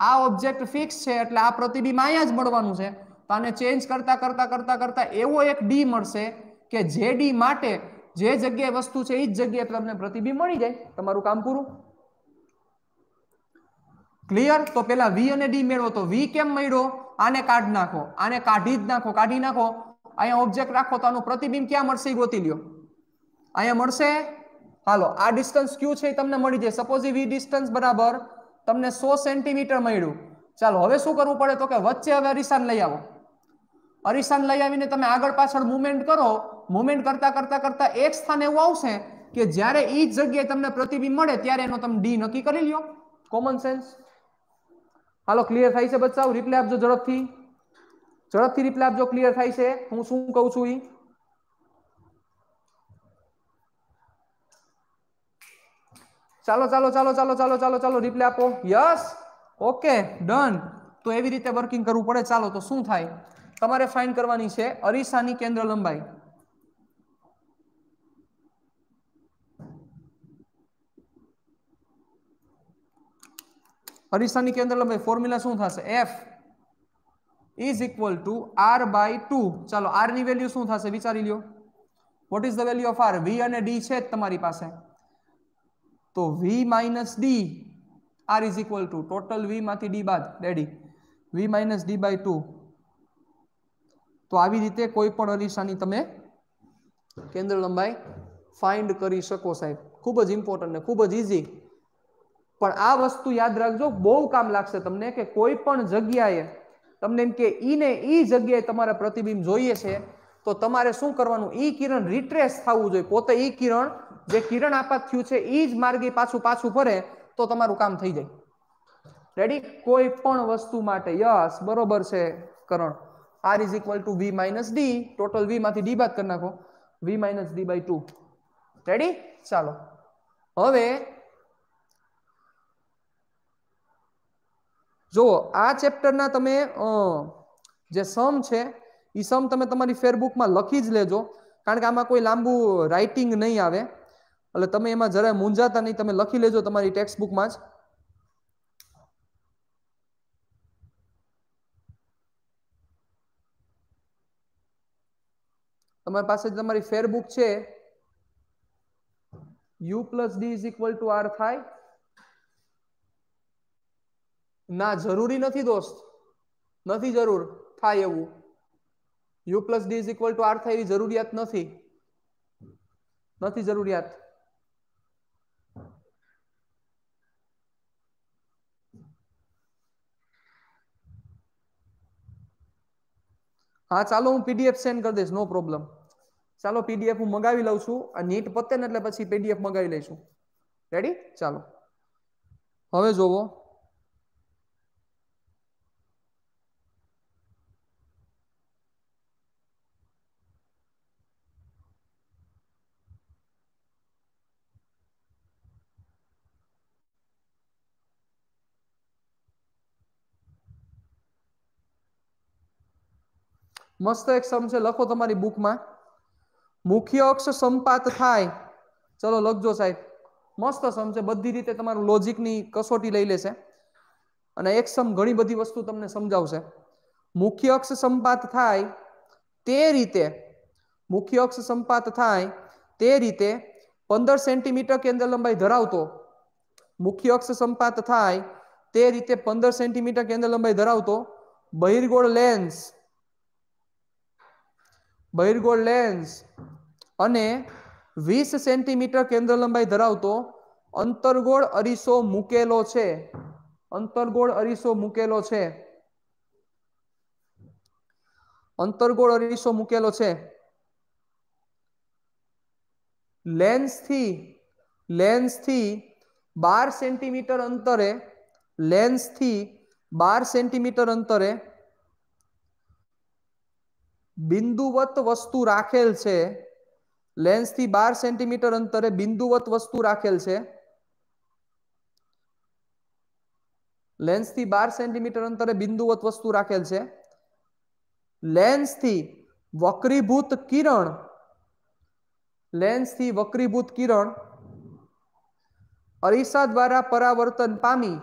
આ ઓબ્જેક્ટ ફિક્સ છે એટલે આ પ્રતિબિંબ અહીંયા જ મળવાનું છે. તો આને ચેન્જ કરતા કરતા કરતા કરતા એવો એક ડી મળશે કે જે ડી માટે જે જગ્યાએ વસ્તુ છે એ જ જગ્યાએ તમને પ્રતિબિંબ મળી જાય. તમારું કામ પૂરું. ક્લિયર તો પેલા વી અને ડી મેળવો તો વી કેમ મળ્યો? આને કાઢ નાખો. આને કાઢી જ નાખો. કાઢી નાખો. અહીંયા ઓબ્જેક્ટ રાખો તો આનું પ્રતિબિંબ ક્યાં મળશે? ગોતી લ્યો. અહીંયા મળશે? હાલો, આ ડિસ્ટન્સ ક્યુ છે એ તમને મળી જાય. સપોઝ વી ડિસ્ટન્સ બરાબર તમને સો સેન્ટીમીટર મળ્યું. ચાલો, હવે શું કરવું પડે? તો કે વચ્ચે હવે અરીસાન લઈ આવો. અરીસાન લઈ આવીને તમે આગળ પાછળ મુવમેન્ટ કરો. મુવમેન્ટ કરતા કરતા કરતા એક સ્થાન એવું આવશે કે જ્યારે એ જગ્યાએ તમને પ્રતિબિંબ મળે, ત્યારે એનો તમે ડી નક્કી કરી લ્યો. કોમન સેન્સ હાલો ક્લિયર થાય છે બચ્ચાઓ? રિપ્લે આપજો ઝડપથી. ઝડપથી રિપ્લે આપજો ક્લિયર થાય છે. હું શું કહું છું ઈ? ચાલો ચાલો ચાલો ચાલો ચાલો ચાલો ચાલો રિપ્લે આપો. યસ ઓકે ડન તો એવી રીતે વર્કિંગ કરવું પડે. ચાલો, તો શું થાય? તમારે ફાઇન કરવાની છે અરીસાની કેન્દ્ર લંબાઈ. અરીસાની કેન્દ્ર લંબાઈ ફોર્મ્યુલા શું થશે? F is equal to R by two ચાલો આરની વેલ્યુ શું થશે? વિચારી લ્યો. What is the value of R V અને ડી છે જ તમારી પાસે. તો V minus D R is equal to total V માંથી ડી બાદ. Daddy V minus D by two તો આવી રીતે કોઈ પણ અરીસાની તમે કેન્દ્ર લંબાઈ ફાઇન્ડ કરી શકો સાહેબ. ખૂબ જ ઇમ્પોર્ટન્ટ ને ખૂબ જ ઇઝી પણ આ વસ્તુ યાદ રાખજો, બહુ કામ લાગશે તમને કે કોઈ પણ જગ્યાએ તમને એમ કે ઈ ને ઈ જગ્યાએ તમારે પ્રતિબિંબ જોઈએ છે, તો તમારે શું કરવાનું? ઈ કિરણ રિટ્રેસ થવું જોઈએ. પોતે ઈ કિરણ, જે કિરણ આપાત થયું છે, ઈ જ માર્ગે પાછું પાછું ફરે, તો તમારું કામ થઈ જાય. રેડી કોઈ પણ વસ્તુ માટે. યસ, બરોબર છે, Karan. R is equal to V minus D total V માંથી ડી બાદ કરી નાખો. V minus D by two ready ચાલો. હવે જો આ ચેપ્ટરના તમે જે સમ છે એ સમ તમે તમારી ફેરબુકમાં લખી જ લેજો. કારણ કે આમાં કોઈ લાંબુ રાઇટિંગ નહીં આવે. એટલે તમે એમાં જરાય મૂંઝાતા નહીં. તમે લખી લેજો તમારી ટેક્સ્ટ બુકમાં જ. તમારી પાસે તમારી ફેરબુક છે U plus D is equal to R થાય ના, જરૂરી નથી દોસ્ત. નથી જરૂર. થાય એવું. U plus D is equal to R થાય એવી જરૂરિયાત નથી. નથી જરૂરિયાત. હા, ચાલો હું પીડીએફ સેન્ડ કરી દઈશ. નો પ્રોબ્લેમ ચાલો પીડીએફ હું મંગાવી લઉં છું. આ નીટ પતે ને એટલે પછી પીડીએફ મંગાવી લઈશું. રેડી ચાલો. હવે જોવો. મસ્ત એક સમ છે, લખો તમારી બુકમાં મુખ્ય અક્ષ સંપાત થાય. ચલો, લખજો સાહેબ. મસ્ત સમ છે, બધી રીતે તમારું લોજિકની કસોટી લઈ લેશે. અને એક સમ ઘણી બધી વસ્તુ તમને સમજાવશે. મુખ્ય અક્ષ સંપાત થાય તે રીતે, મુખ્ય અક્ષ સંપાત થાય તે રીતે પંદર સેન્ટીમીટર કેન્દ્ર લંબાઈ ધરાવતો, મુખ્ય અક્ષ સંપાત થાય તે રીતે પંદર સેન્ટીમીટર કેન્દ્ર લંબાઈ ધરાવતો, બહિર્ગોળ લેન્સ બહિર્ગોળ લેન્સ અને વીસ સેન્ટીમીટર કેન્દ્ર લંબાઈ ધરાવતો અંતરગોળ અરીસો મૂકેલો છે. અંતરગોળ અરીસો મૂકેલો છે. અંતરગોળ અરીસો મૂકેલો છે. લેન્સથી લેન્સથી બાર સેન્ટીમીટર અંતરે લેન્સથી બાર સેન્ટીમીટર અંતરે બિંદુવત વસ્તુ રાખેલ છે, લેન્સથી બાર સેન્ટીમીટર અંતરે બિંદુવત વસ્તુ રાખેલ છે, લેન્સથી બાર સેન્ટીમીટર અંતરે બિંદુવત વસ્તુ રાખેલ છે, લેન્સથી વક્રીભૂત કિરણ, લેન્સથી વક્રીભૂત કિરણ, અરીસા દ્વારા પરાવર્તન પામી,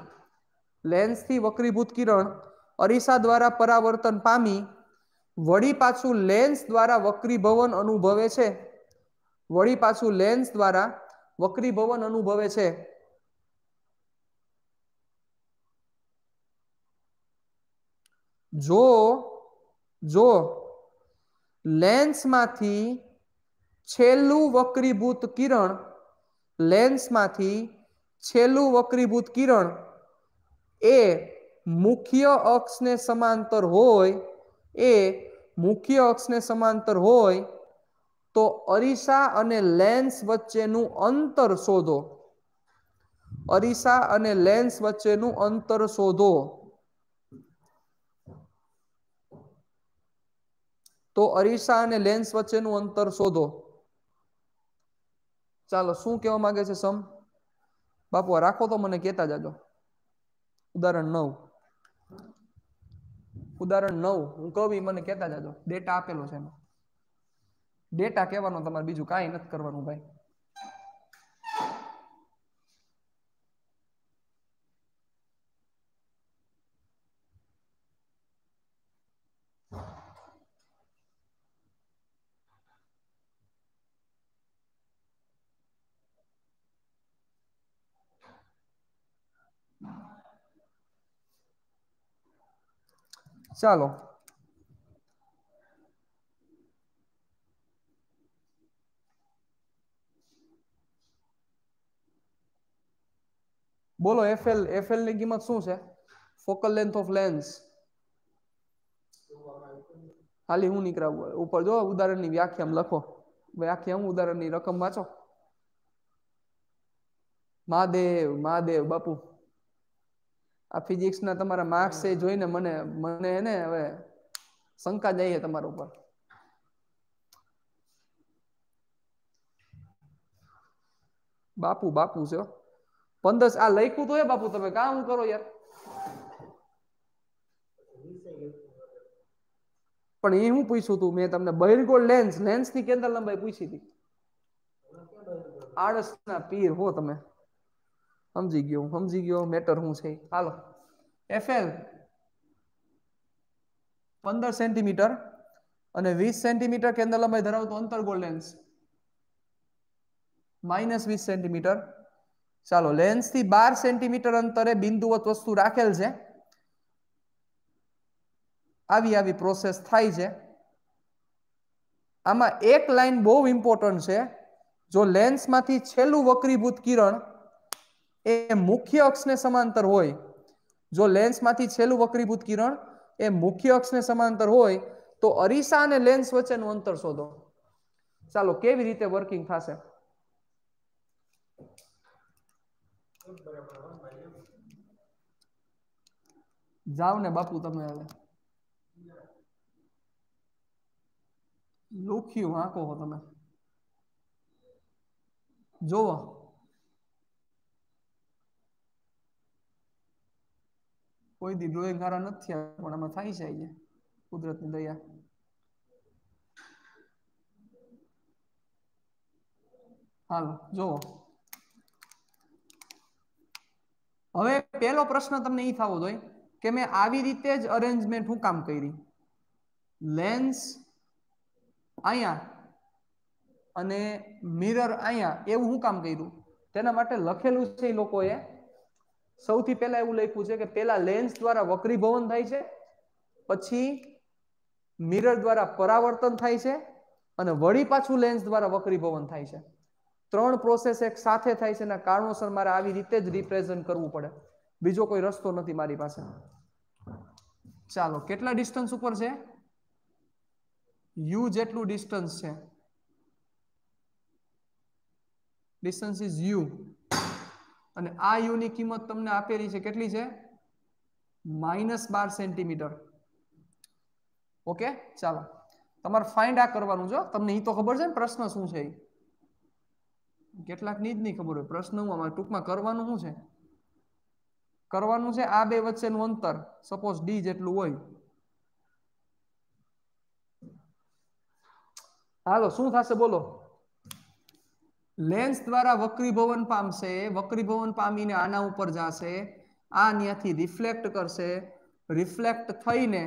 લેન્સથી વક્રીભૂત કિરણ, અરીસા દ્વારા પરાવર્તન પામી વળી પાછું લેન્સ દ્વારા વક્રીભવન અનુભવે છે. વળી પાછું લેન્સ દ્વારા વક્રીભવન અનુભવે છે. જો જો લેન્સમાંથી છેલ્લું વક્રીભૂત કિરણ લેન્સમાંથી છેલ્લું વક્રીભૂત કિરણ એ મુખ્ય અક્ષને સમાંતર હોય એ મુખ્ય અક્ષને સમાંતર હોય, તો અરીસા અને લેન્સ વચ્ચેનું અંતર શોધો. અરીસા અને લેન્સ વચ્ચેનું અંતર શોધો. તો અરીસા અને લેન્સ વચ્ચેનું અંતર શોધો. ચાલો, શું કહેવા માંગે છે, સમ? બાપુ રાખો તો મને કહેતા જાજો. ઉદાહરણ નવ. ઉદાહરણ નવ, હું કહું મને કહેતા જાજો. ડેટા આપેલો છે એનો. ડેટા કહેવાનો તમારે બીજું કાંઈ નથી કરવાનું ભાઈ. ચાલો. બોલો એફએલ એફએલની કિંમત શું છે? ફોકલ લેન્થ ઓફ લેન્સ ખાલી હું નીકળાવું ઉપર જો ઉદાહરણની વ્યાખ્યા લખો. વ્યાખ્યા હું ઉદાહરણની રકમ વાંચો? મહાદેવ મહાદેવ, બાપુ. આ ફિઝિક્સ ના તમારા માર્ક્સ એ જોઈને મને મને એને હવે શંકા જાય તમારા ઉપર. બાપુ બાપુ છે પંદર આ લખ્યું તો એ બાપુ તમે કામ કરો યાર. પણ એ હું પૂછ્યું તું મેં તમને બહિર્ગોળ લેન્સ લેન્સની કેન્દ્ર લંબાઈ પૂછી હતી. આળસના પીર હો તમે. સમજી ગયો સમજી ગયો મેટર હું છે? હાલો. એફએલ પંદર સેન્ટીમીટર અને વીસ સેન્ટીમીટર કેન્દ્ર લંબાઈ ધરાવતો અંતર્ગોળ લેન્સ માઇનસ વીસ સેન્ટીમીટર ચાલો લેન્સથી બાર સેન્ટીમીટર અંતરે બિંદુવત વસ્તુ રાખેલ છે. આવી આવી પ્રોસેસ થાય છે. આમાં એક લાઈન બહુ ઇમ્પોર્ટન્ટ છે. જો લેન્સમાંથી છેલ્લું વક્રીભૂત કિરણ એ મુખ્ય અક્ષને સમાંતર હોય, જો લેન્સમાંથી છેલ્લું વક્રીભૂત કિરણ એ મુખ્ય અક્ષને સમાંતર હોય, તો અરીસા અને લેન્સ વચ્ચેનું અંતર શોધો. ચાલો, કેવી રીતે વર્કિંગ થશે? જાવ ને બાપુ તમે હવે. લુખ્યું વાંકો હો તમે. જોવો. કોઈ દી સારા નથી પણ આમાં થાય છે અહીંયા, કુદરતની દયા. હાલો જોવો હવે પહેલો પ્રશ્ન તમને એ થવો જોઈએ કે મેં આવી રીતે જ અરેન્જમેન્ટ હું કામ કરી? લેન્સ અહીંયા અને મિરર અહીંયા, એવું હું કામ કર્યું? તેના માટે લખેલું છે એ લોકોએ સૌથી પહેલા એવું લખ્યું છે કે પેલા લેન્સ દ્વારા વક્રીભવન થાય છે, પછી મિરર દ્વારા પરાવર્તન થાય છે અને વળી પાછું લેન્સ દ્વારા વક્રીભવન થાય છે. ત્રણ પ્રોસેસ એક સાથે થાય છે એના કારણોસર મારે આવી રીતે જ રિપ્રેઝન્ટ કરવું પડે. બીજો કોઈ રસ્તો નથી મારી પાસે. ચાલો, કેટલા ડિસ્ટન્સ ઉપર છે? યુ જેટલું ડિસ્ટન્સ છે. ડિસ્ટન્સ ઇઝ યુ અને આ યુની કિંમત તમને આપેલી છે કેટલી છે? માઇનસ બાર સેન્ટીમીટર. ઓકે, ચાલો. તમારે ફાઇન્ડ આ કરવાનું જો તમને એ તો ખબર છે ને પ્રશ્ન શું છે કેટલાકની જ નહીં ખબર હોય. પ્રશ્ન હું ટૂંકમાં કરવાનું શું છે? કરવાનું છે આ બે વચ્ચેનું અંતર. સપોઝ ડી જેટલું હોય. હાલો, શું થશે બોલો? લેન્સ દ્વારા વક્રીભવન પામશે વક્રીભવન પામીને આના ઉપર જશે, આ ત્યાંથી રિફ્લેક્ટ કરશે રિફ્લેક્ટ થઈને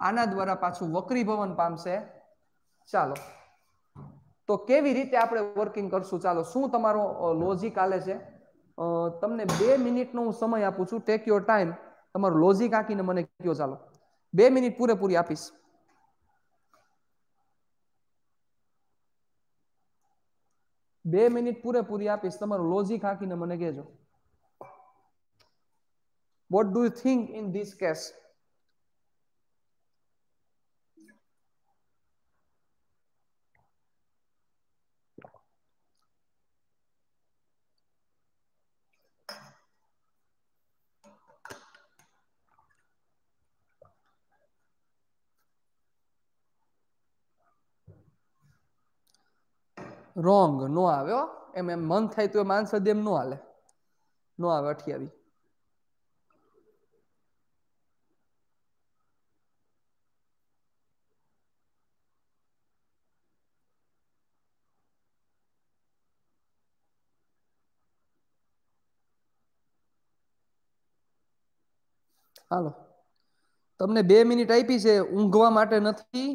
આના દ્વારા પાછું વક્રીભવન પામશે. ચાલો. તો કેવી રીતે આપણે વર્કિંગ કરશું? ચાલો, શું તમારો લોજિક આલે છે? તમને બે મિનિટનો હું સમય આપું છું. ટેક યોર ટાઈમ તમારો લોજિક આંકીને મને કહો ચાલો. બે મિનિટ પૂરેપૂરી આપીશ. બે મિનિટ પૂરેપૂરી આપીશ, તમારું લોજિક હાકીને મને કહેજો. What do you think in this case wrong નો આવ્યો એમ એમ મન થાય તો એમ આન્સર એમ નો હાલે. નો આવે અઠ્યાવી. હાલો. તમને બે મિનિટ આપી છે, ઊંઘવા માટે નથી.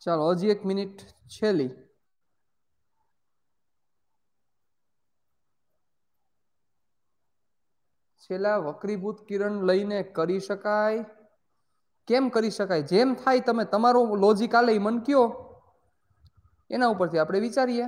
ચાલો, હજી એક મિનિટ છેલ્લી. છેલ્લા વક્રીભૂત કિરણ લઈને કરી શકાય? કેમ કરી શકાય? જેમ થાય તમે, તમારો લોજિક આલે મન કયો? એના ઉપરથી આપણે વિચારીએ.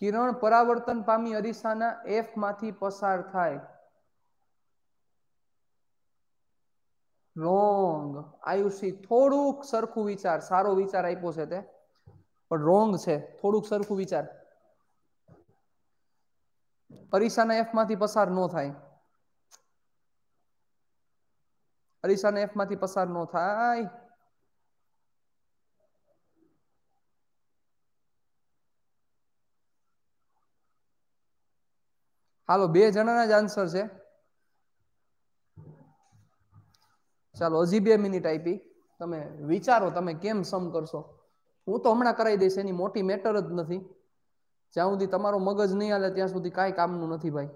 કિરણ પરાવર્તન પામી અરીસાના એફમાંથી પસાર થાય. રોંગ આયુષી, થોડુંક સરખું વિચાર. સારો વિચાર આપ્યો છે તે. પણ રોંગ છે. થોડુંક સરખું વિચાર. અરીસાના એફમાંથી પસાર ન થાય. અરીસાના એફમાંથી પસાર ન થાય. હાલો, બે જણાના જ આન્સર છે. ચાલો, હજી બે મિનિટ આપી. તમે વિચારો, તમે કેમ સમ કરશો? હું તો હમણાં કરાવી દઈશ, એની મોટી મેટર જ નથી. જ્યાં સુધી તમારો મગજ નહીં હાલે, ત્યાં સુધી કાંઈ કામનું નથી ભાઈ.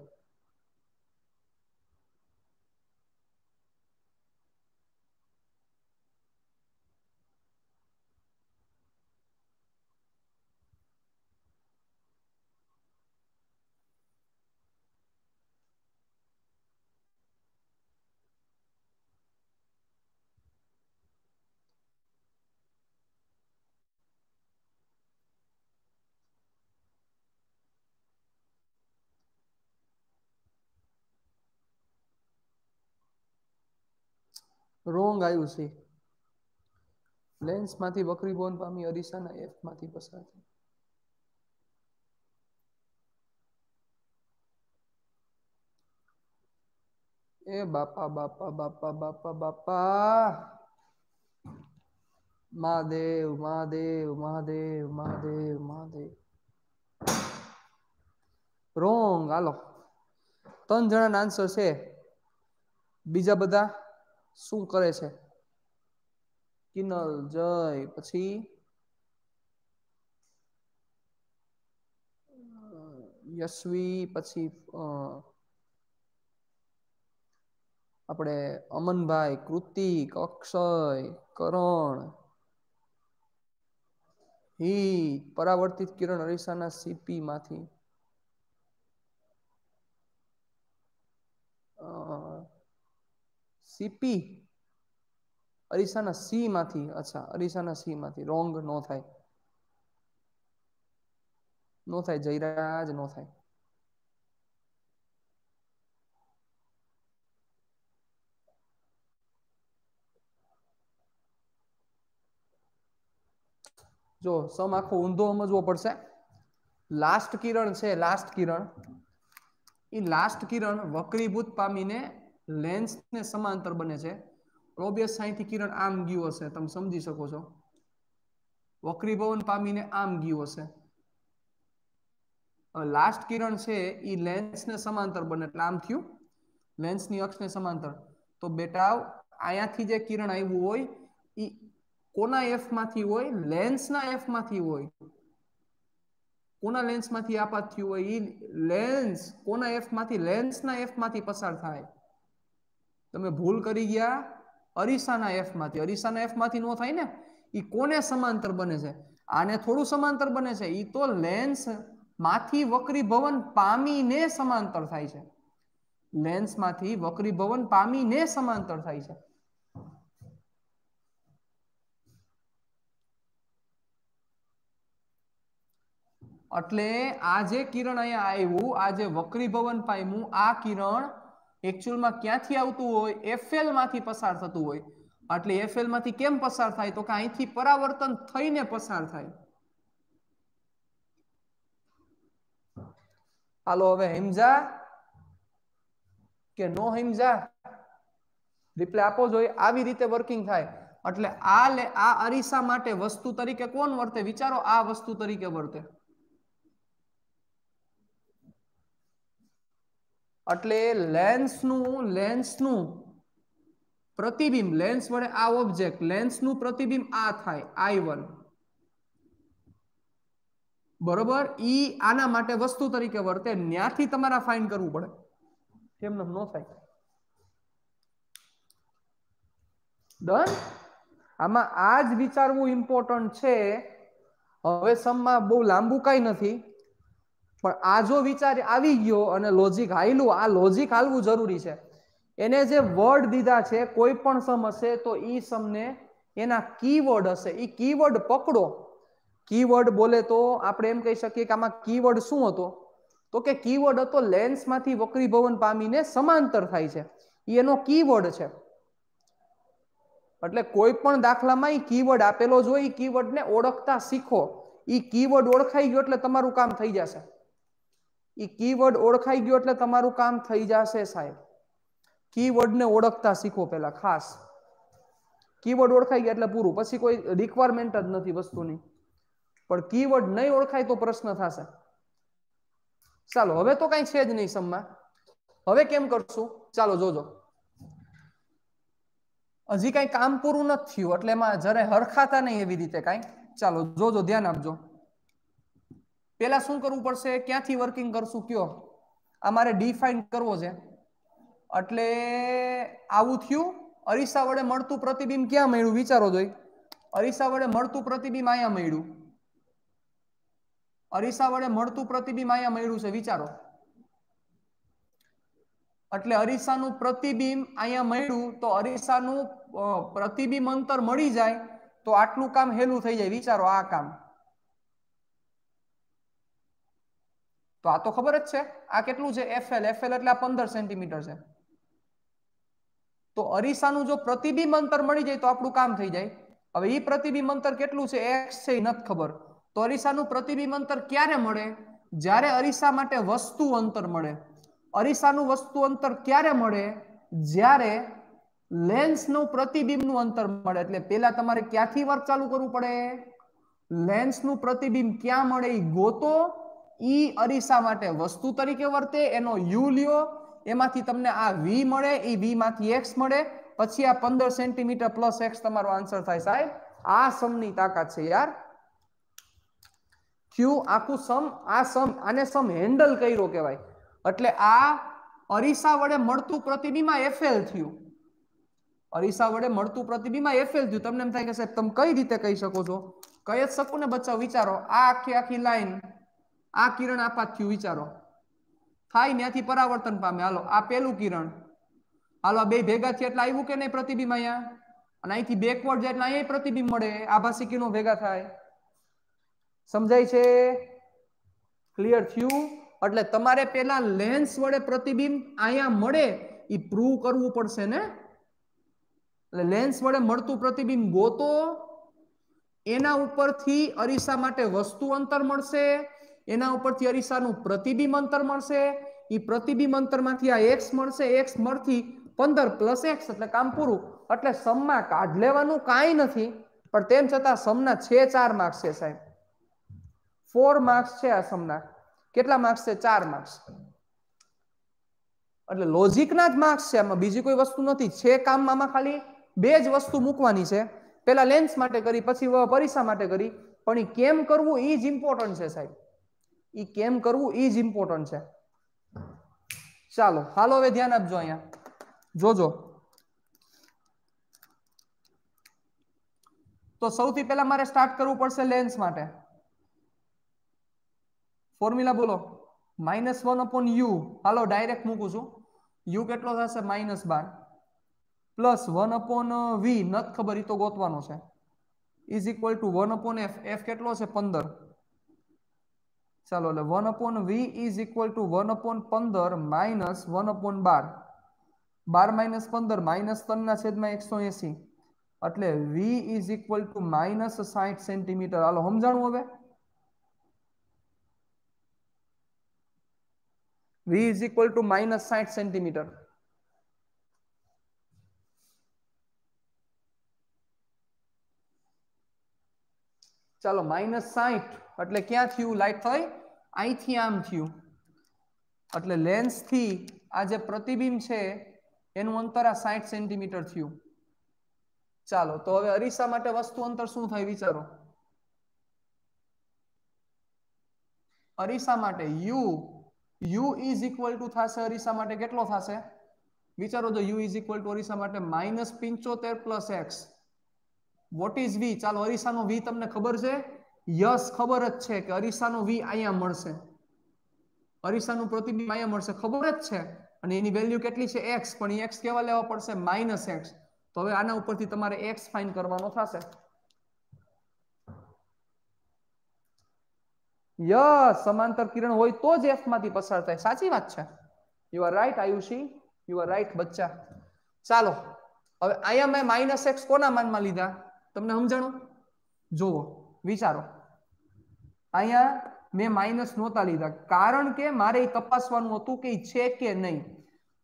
રોંગ આવ્યું છે. લેન્સમાંથી બકરી બોન પામી અરીસાના એફમાંથી પસાર થઈ. એ બાપા બાપા બાપા બાપા બાપા. મહાદેવ મહાદેવ મહાદેવ મહાદેવ મહાદેવ. રોંગ હાલો. ત્રણ જણાના આન્સર છે. બીજા બધા શું કરે છે? કિનલ, જય. પછી? યશવી, પછી આપણે અમનભાઈ, કૃતિક, અક્ષય, કરણ, હિત, પરાવર્તિત કિરણ અરીસાના સીપી માંથી. સીપી અરીસાના સી માંથી, અચ્છા, અરીસાના સી માંથી રોંગ નો થાય. નો થાય, જયરાજ નો થાય. જો સમ આખો ઊંધો સમજવો પડશે. લાસ્ટ કિરણ છે લાસ્ટ કિરણ. એ લાસ્ટ કિરણ વક્રીભૂત પામીને લેન્સ ને સમાંતર બને છે. ઓબ્વિયસ સાઈથી કિરણ આમ ગયું હશે, તમે સમજી શકો છો. વક્રીભવન પામીને આમ ગયું હશે. લાસ્ટ કિરણ છે એ લેન્સને સમાંતર બને, એટલે આમ થયું. લેન્સની અક્ષને સમાંતર. તો બેટા અહીંયાથી જે કિરણ આવ્યું હોય એ કોના એફમાંથી હોય? લેન્સના એફમાંથી હોય. કોના લેન્સમાંથી આપાત થયું હોય? એ લેન્સ કોના એફમાંથી? લેન્સના એફમાંથી પસાર થાય. તમે ભૂલ કરી ગયા અરીસાના એફમાંથી અરીસાના એફમાંથી નો થાય ને એ કોને સમાંતર બને છે? આને થોડું સમાંતર બને છે? એ તો લેન્સમાંથી વક્રીભવન પામીને સમાંતર થાય છે. લેન્સમાંથી વક્રીભવન પામીને સમાંતર થાય છે. એટલે આ જે કિરણ અહીંયા આવ્યું, આ જે વક્રીભવન પામ્યું, આ કિરણ એકચ્યુઅલમાં ક્યાંથી આવતું હોય એફએલમાંથી પસાર થતું હોય. એટલે એફએલમાંથી કેમ પસાર થાય? તો કે અહીંથી પરાવર્તન થઈને પસાર થાય. હાલો, હવે હિમજા? કે નો હિમજા? રિપ્લે આપો જોઈએ આવી રીતે વર્કિંગ થાય. એટલે આ લે, આ અરીસા માટે વસ્તુ તરીકે કોણ વર્તે? વિચારો, આ વસ્તુ તરીકે વર્તે. એટલે લેન્સનું લેન્સનું પ્રતિબિંબ લેન્સ વડે આ ઓબ્જેક્ટ લેન્સનું પ્રતિબિંબ આ થાય આઈ વન બરોબર? ઈ આના માટે વસ્તુ તરીકે વર્તે, ન્યાથી તમારા ફાઇન કરવું પડે. કેમ નો થાય? ડન આમાં આ જ વિચારવું ઇમ્પોર્ટન્ટ છે. હવે સમમાં બહુ લાંબુ કઈ નથી. પણ આ જો વિચાર આવી ગયો અને લોજિક હાલ્યું આ લોજિક હાલવું જરૂરી છે. એને જે વર્ડ દીધા છે, કોઈ પણ સમ હશે તો એ સમને એના કીવર્ડ હશે. એ કીવર્ડ પકડો. કીવર્ડ બોલે તો આપણે એમ કહી શકીએ કે આમાં કીવર્ડ શું હતો? તો કે કીવર્ડ હતો લેન્સમાંથી વક્રીભવન પામીને સમાંતર થાય છે. એ એનો કીવર્ડ છે. એટલે કોઈ પણ દાખલામાં એ કીવર્ડ આપેલો જ હોય એ કીવર્ડને ઓળખતા શીખો. એ કીવર્ડ ઓળખાઈ ગયો એટલે તમારું કામ થઈ જશે. એ કીવર્ડ ઓળખાઈ ગયો એટલે તમારું કામ થઈ જશે સાહેબ. કીવર્ડને ઓળખતા શીખો પેલા ખાસ. કીવર્ડ ઓળખાઈ ગયા એટલે પૂરું. પછી કોઈ રિક્વાયરમેન્ટ જ નથી વસ્તુની. પણ કીવર્ડ નહીં ઓળખાય તો પ્રશ્ન થશે. ચાલો, હવે તો કઈ છે જ નહીં સમમાં. હવે કેમ કરશું? ચાલો, જોજો. હજી કઈ કામ પૂરું નથી થયું, એટલે એમાં જરા હરખાતા નહીં એવી રીતે કઈ. ચાલો, જોજો, ધ્યાન આપજો. પેલા શું કરવું પડશે? ક્યાંથી વર્કિંગ કરશું? કયો? અમારે ડિફાઇન કરવો છે. એટલે આવું થયું. અરીસા વડે મળતું પ્રતિબિંબ ક્યાં મળ્યું? વિચારો જોઈ. અરીસા વડે મળતું પ્રતિબિંબ અહીંયા મળ્યું. અરીસા વડે મળતું પ્રતિબિંબ અહીંયા મળ્યું છે. વિચારો. એટલે અરીસાનું પ્રતિબિંબ અહીંયા મળ્યું તો અરીસાનું પ્રતિબિંબ અંતર મળી જાય તો આટલું કામ હેલું થઈ જાય. વિચારો આ કામ. તો આ તો ખબર જ છે. આ કેટલું છે? એફએલ એફએલ એટલે આ પંદર સેન્ટીમીટર છે. તો અરીસાનું જો પ્રતિબિંબ અંતર મળી જાય તો આપણું કામ થઈ જાય. હવે એ પ્રતિબિંબ અંતર કેટલું છે? એક્સ છે નથી ખબર. તો અરીસાનું પ્રતિબિંબ અંતર ક્યારે મળે? જ્યારે અરીસા માટે વસ્તુ અંતર મળે. અરીસાનું વસ્તુ અંતર ક્યારે મળે? જ્યારે લેન્સનું પ્રતિબિંબનું અંતર મળે. એટલે પેલા તમારે ક્યાંથી વર્ક ચાલુ કરવું પડે? લેન્સનું પ્રતિબિંબ ક્યાં મળે? એ ગોતો. ઈ અરીસા માટે વસ્તુ તરીકે વર્તે, એનો યુ લ્યો, એમાંથી તમને આ વી મળે એ વી માંથી એક્સ મળે, પછી આ પંદર સેન્ટીમીટર પ્લસ એક્સ તમારો આન્સર થાય સાહેબ. આ સમની તાકાત છે યાર. ક્યુ આખું સમ, આ સમ, આને સમ હેન્ડલ કર્યો કહેવાય. એટલે આ અરીસા વડે મળતું પ્રતિબિંબ એફએલ થયું. અરીસા વડે મળતું પ્રતિબિંબ એફએલ થયું. તમને એમ થાય કે સાહેબ, તમે કઈ રીતે કહી શકો છો? કહી જ શકું ને બચ્ચા વિચારો, આ આખી આખી લાઈન આ કિરણ આપાત થયું, વિચારો. થાય ત્યાંથી પરાવર્તન પામે. હાલો, આ પેલું કિરણ. હાલો બે ભેગા થયા એટલે આવ્યું કે નહીં પ્રતિબિંબ અહીંયા? અને અહીંથી બેકવર્ડ જાય એટલે અહીંયા પ્રતિબિંબ મળે. આભાસી કિરણો ભેગા થાય. સમજાય છે? ક્લિયર થયું? એટલે તમારે પેલા લેન્સ વડે પ્રતિબિંબ અહીંયા મળે એ પ્રૂવ કરવું પડશે ને? એટલે લેન્સ વડે મળતું પ્રતિબિંબ ગોતો. એના ઉપરથી અરીસા માટે વસ્તુ અંતર મળશે. એના ઉપરથી અરીસાનું પ્રતિબિંબ અંતર મળશે. એ પ્રતિબિંબ અંતરમાંથી આ એક્સ મળશે. એક્સ મળથી પંદર પ્લસ એક્સ એટલે કામ પૂરું. એટલે સમમાં કાઢ લેવાનું કાંઈ નથી. પણ તેમ છતાં સમના છે ચાર માર્ક્સ છે સાહેબ. ફોર માર્ક્સ છે આ સમના. કેટલા માર્ક્સ છે? ચાર માર્ક્સ એટલે લોજિકના જ માર્ક્સ છે આમાં. બીજી કોઈ વસ્તુ નથી. છે કામમાં આમાં ખાલી બે જ વસ્તુ મૂકવાની છે. પેલા લેન્સ માટે કરી, પછી પરીક્ષા માટે કરી. પણ એ કેમ કરવું? એ જ ઇમ્પોર્ટન્ટ છે સાહેબ. એ કેમ કરવું એ જ ઇમ્પોર્ટન્ટ છે. ચાલો, હાલો હવે ધ્યાન આપજો અહીંયા. જોજો. તો સૌથી પહેલા મારે સ્ટાર્ટ કરવું પડશે લેન્સ માટે. ફોર્મ્યુલા બોલો. માઇનસ વન અપોન યુ હાલો ડાયરેક્ટ મૂકું છું. યુ કેટલો થશે? માઇનસ બાર. પ્લસ વન અપોન વી નથી ખબર એ તો ગોતવાનો છે. Is equal to one upon F F કેટલો છે? પંદર. ચાલો એટલે one upon V is equal to one upon પંદર માઇનસ વન અપોન બાર. બાર માઇનસ પંદર માઇનસ ત્રણના છેદમાં એકસો એસી. એટલે V is equal to minus સાઠ સેન્ટીમીટર હાલો, સમજાણું હવે? V is equal to minus સાઠ સેન્ટીમીટર ચાલો માઇનસ સાઠ એટલે ક્યાં થયું? લાઈટ થઈ? અહીંથી આમ થયું. એટલે લેન્સથી આ જે પ્રતિબિંબ છે, એનું અંતર આ સાઠ સેન્ટીમીટર થયું. ચાલો, તો હવે અરીસા માટે વસ્તુ અંતર શું થાય વિચારો? અરીસા માટે U U is equal to થશે અરીસા માટે કેટલો થશે? વિચારો તો યુ ઇઝ ઇક્વલ ટુ અરીસા માટે minus પિંચોતેર plus X what is V ચાલો, અરીસાનો વી તમને ખબર છે? યસ, ખબર જ છે કે અરીસાનો વી અહીંયા મળશે. અરીસાનું પ્રતિબિંબ અહીંયા મળશે, ખબર જ છે? અને એની વેલ્યુ કેટલી છે? એક્સ પણ એ એક્સ કેવા લેવા પડશે? માઇનસ એક્સ તો હવે આના ઉપરથી તમારે એક્સ ફાઇન કરવાનો થશે. યસ, સમાંતર કિરણ હોય તો જ એફમાંથી પસાર થાય. સાચી વાત છે. You are right Ayushi. You are right બચ્ચા. ચાલો, હવે અહીંયા મેં માઇનસ એક્સ કોના માનમાં લીધા? તમને સમજાણું? જુઓ, વિચારો. અહીંયા મેં માઇનસ નહોતા લીધા. કારણ કે મારે એ તપાસવાનું હતું કે છે કે નહીં.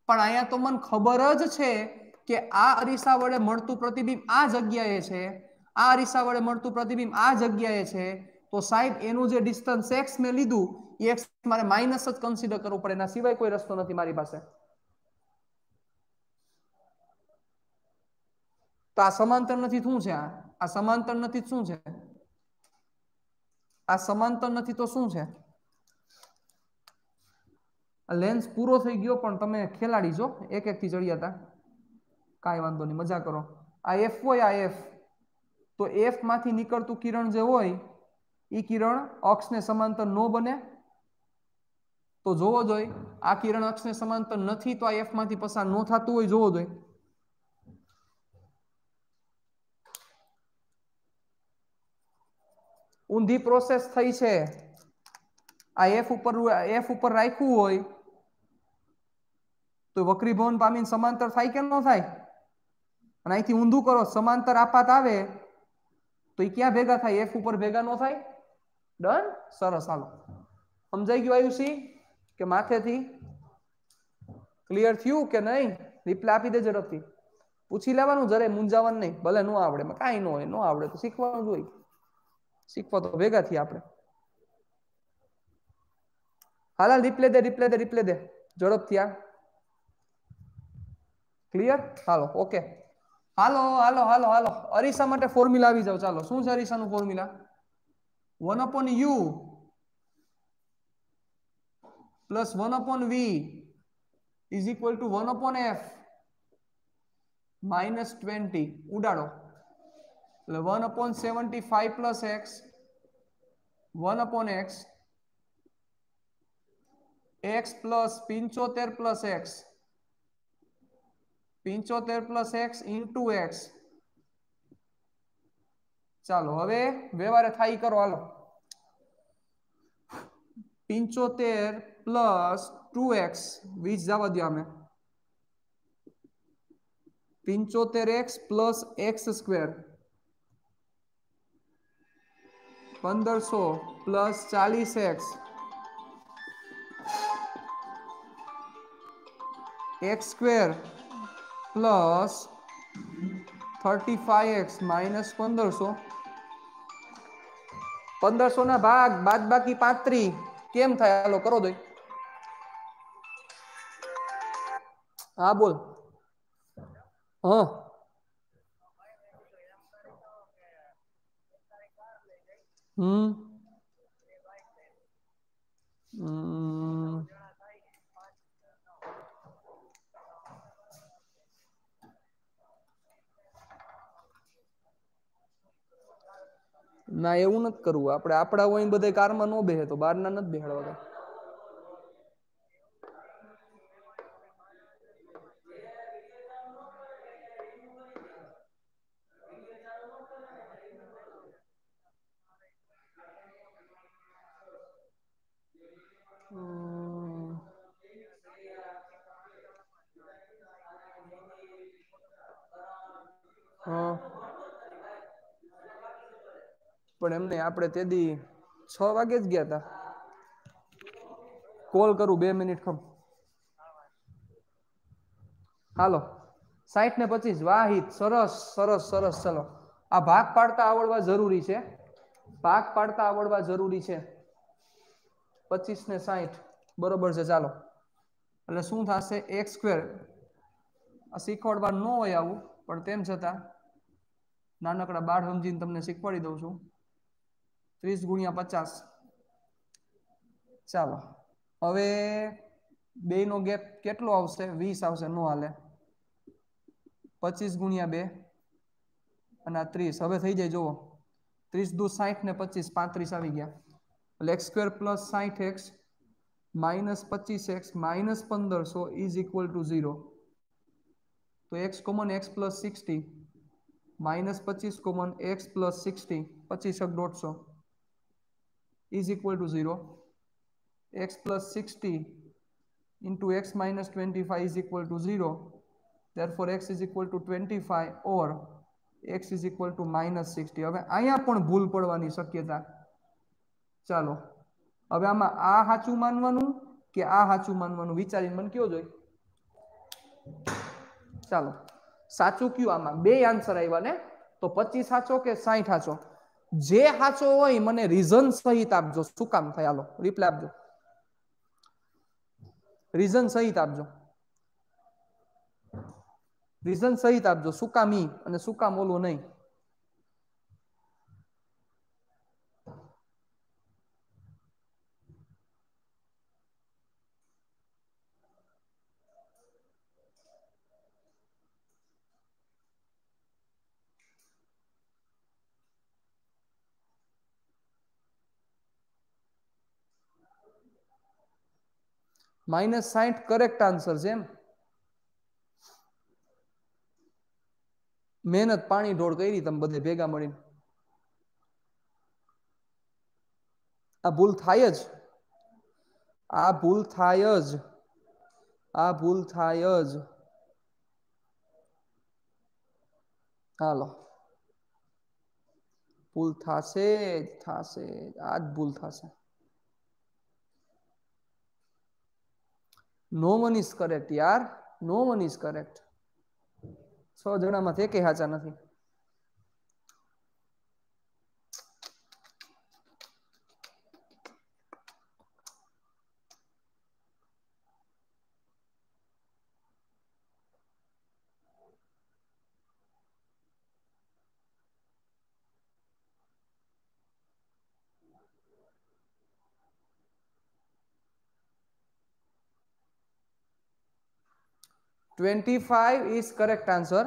પણ અહીંયા તો મને ખબર જ છે કે આ અરીસા વડે મળતું પ્રતિબિંબ આ જગ્યાએ છે. આ અરીસા વડે મળતું પ્રતિબિંબ આ જગ્યાએ છે. તો સાહેબ, એનું જે ડિસ્ટન્સ એક્સ મેં લીધું, એ એક્સ મારે માઇનસ જ કન્સિડર કરવું પડે. એના સિવાય કોઈ રસ્તો નથી મારી પાસે. તો આ સમાંતર નથી શું છે આ? સમાંતર નથી શું છે? આ સમાંતર નથી તો શું છે? લેન્સ પૂરો થઈ ગયો પણ તમે ખેલાડી છો, એક એક થી ચડ્યા હતા. કાંઈ વાંધો નહીં, મજા કરો. આ એફ હોય, આ એફ તો એફમાંથી નીકળતું કિરણ જે હોય, એ કિરણ અક્ષને સમાંતર ન બને. તો જોવો જોઈએ આ કિરણ અક્ષને સમાંતર નથી તો આ એફમાંથી પસાર ન થતું હોય, જોવો જોઈએ ઊંધી પ્રોસેસ થઈ છે. આ એફ ઉપર એફ ઉપર રાખ્યું હોય, તો વક્રીભવન પામીને સમાંતર થાય કે ન થાય? અને અહીંથી ઊંધું કરો, સમાંતર આપાત આવે, તો એ ક્યાં ભેગા થાય? એફ ઉપર ભેગા ન થાય? ડન સરસ, હાલો. સમજાઈ ગયું આયુષી? કે માથેથી ક્લિયર થયું કે નહીં? રિપ્લાય આપી દે ઝડપથી પૂછી લેવાનું, જરે મૂંઝાવાનું નહીં. ભલે ન આવડે કાંઈ ન હોય, ન આવડે તો શીખવાનું જ હોય. શીખવા તો ભેગા થી આપણે. હાલ રિપ્લે દે રિપ્લે દે રિપ્લે દે. ઝડપથી આ. Clear hello okay hello hello hello hello. અરીસા માટે ફોર્મ્યુલા આવી જાવ. ચાલો, શું છે અરીસાનું formula one upon u plus one upon v is equal to one upon f minus twenty ઉડાડો. એટલે one upon seventy five plus x one upon x x plus પિંચોતેર plus x પિંચોતેર પ્લસ એક્સ ઇન્ટુ એક્સ ચાલો, હવે વ્યવહારે થાય કરો, હાલો. પિંચોતેર પ્લસ ટુ એક્સ વીસ જવા દો અમે પિંચોતેર એક્સ પ્લસ એક્સ સ્ક્વેર પંદરસો પ્લસ ચાલીસ x. X square plus thirty five x minus પંદરસો. પંદરસો ના ભાગ બાદ બાકી પાંત્રી. કેમ થાય? હાલો, કરો દો હા, બોલ. હા. હમ. હમ. ના, એવું નથી કરવું. આપડે આપડા હોય બધા કારમાં ન બેહે તો બહાર ના નથી બેહાડવા હમ. હા પણ એમને આપણે તે દી છ વાગે જ ગયા તા. કોલ કરું બે મિનિટ ખમ. હાલો. સાઠ ને પચીસ. વાહિત સરસ સરસ સરસ. ચલો. આ ભાગ પાડતા આવડવા જરૂરી છે. ભાગ પાડતા આવડવા જરૂરી છે. પચીસ ને સાહીઠ બરોબર છે. ચાલો. એટલે શું થશે? એક સ્ક્વેર શીખવાડવા ન હોય આવું, પણ તેમ છતાં નાનકડા બાળ સમજીને તમને શીખવાડી દઉં છું. ત્રીસ ગુણ્યા પચાસ. ચાલો. હવે બે નો ગેપ કેટલો આવશે? વીસ આવશે, નો હાલે. પચીસ ગુણ્યા બે અને આ ત્રીસ. હવે થઈ જાય, જુઓ. ત્રીસ દુ સાહીઠ ને પચીસ, પાંત્રીસ આવી ગયા. એટલે એક્સ સ્ક્વેર પ્લસ સાહીઠ એક્સ માઇનસ પચીસ એક્સ માઇનસ પંદરસો ઇઝ ઇક્વલ ટુ ઝીરો. તો x common x plus sixty, minus પચીસ કોમન એક્સ પ્લસ સિક્સટી, પચીસ દોઢસો is equal to 0 x plus 60 into x minus 25 is equal to 0 therefore, x is equal to 25 or x is equal to minus 60 હવે અહીંયા પણ ભૂલ પડવાની શક્યતા. ચાલો. હવે આમાં આ સાચું માનવાનું કે આ સાચું માનવાનું વિચારીને મને કયો જોઈ ચાલો. સાચું કયું આમાં? બે આન્સર આવ્યા ને? તો 25 સાચો કે 60 સાચો? જે સાચો હોય મને રીઝન સહિત આપજો. શું કામ થાય? હાલો રિપ્લાય આપજો. રીઝન સહિત આપજો. રીઝન સહિત આપજો. શું કામ ઈ? અને શું કામ ઓલું નહીં? માઇનસ સાઠ કરેક્ટ આન્સર છે એમ. મહેનત પાણી ઢોળ કરી તમે બધે ભેગા મળીને. આ ભૂલ થાય જ. આ ભૂલ થાય જ. આ ભૂલ થાય જ. હાલો. ભૂલ થશે જ. આ જ ભૂલ થશે. નો વન ઇઝ કરેક્ટ યાર નો વન ઇઝ કરેક્ટ છ જણામાંથી એકે હાચા નથી. Twenty five is correct answer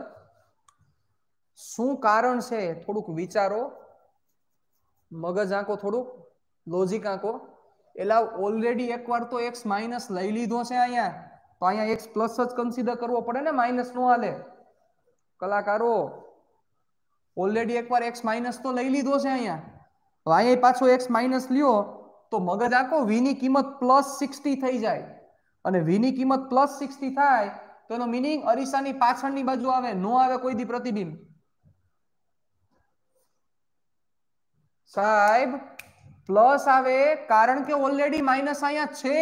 શું કારણ છે? થોડુંક વિચારો. મગજ આંકો થોડુંક. લોજિક આંકો. એલા ઓલરેડી એકવાર તો એક્સ માઇનસ લઈ લીધો છે અહીંયા. તો અહીંયા x પ્લસ જ કન્સિડર કરવો પડે ને? માઇનસ નો હાલે. કલાકારો ઓલરેડી એકવાર એક્સ માઇનસ તો લઈ લીધો છે અહીંયા. અહીંયા પાછો એક્સ માઇનસ લ્યો. તો મગજ આંકો, v ની કિંમત પ્લસ સિક્સટી થઈ જાય. અને v ની કિંમત પ્લસ સિક્સટી થાય તો એનો મિનિંગ અરીસાની પાછળની બાજુ આવે, નો આવે કોઈ દી પ્રતિબિંબ. સાહેબ પ્લસ આવે કારણ કે ઓલરેડી માઇનસ અહીંયા છે.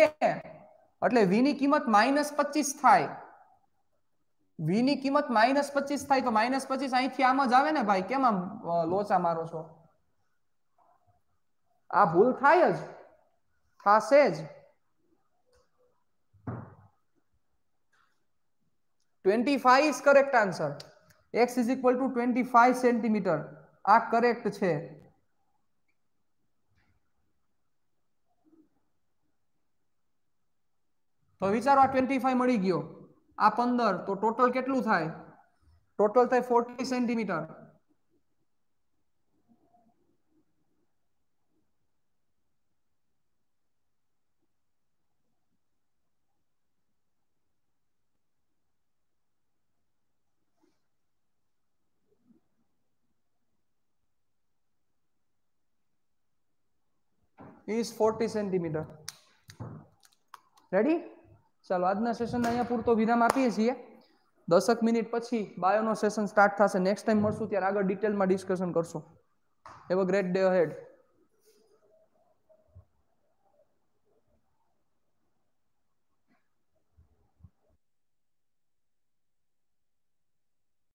એટલે વી ની કિંમત માઇનસ પચીસ થાય. વી ની કિંમત માઇનસ પચીસ થાય તો માઇનસ પચીસ અહીંથી આમ જ આવે ને ભાઈ? કેમ આમ લોચા મારો છો? આ ભૂલ થાય જ. થશે જ. Twenty five is correct answer x is equal to twenty five centimetre આ કરેક્ટ છે. તો વિચારો આ ટ્વેન્ટી ફાઈવ મળી ગયો. આ પંદર, તો ટોટલ કેટલું થાય? ટોટલ થાય forty centimetre is forty centimetre ready ચાલો, આજના સેશન અહીંયા પૂરતો વિરામ આપીએ છીએ. દસક મિનિટ પછી બાયોનો સેશન સ્ટાર્ટ થશે. નેક્સ્ટ ટાઈમ મળશું, ત્યારે આગળ ડિટેલમાં ડિસ્કશન કરશું. Have a great day ahead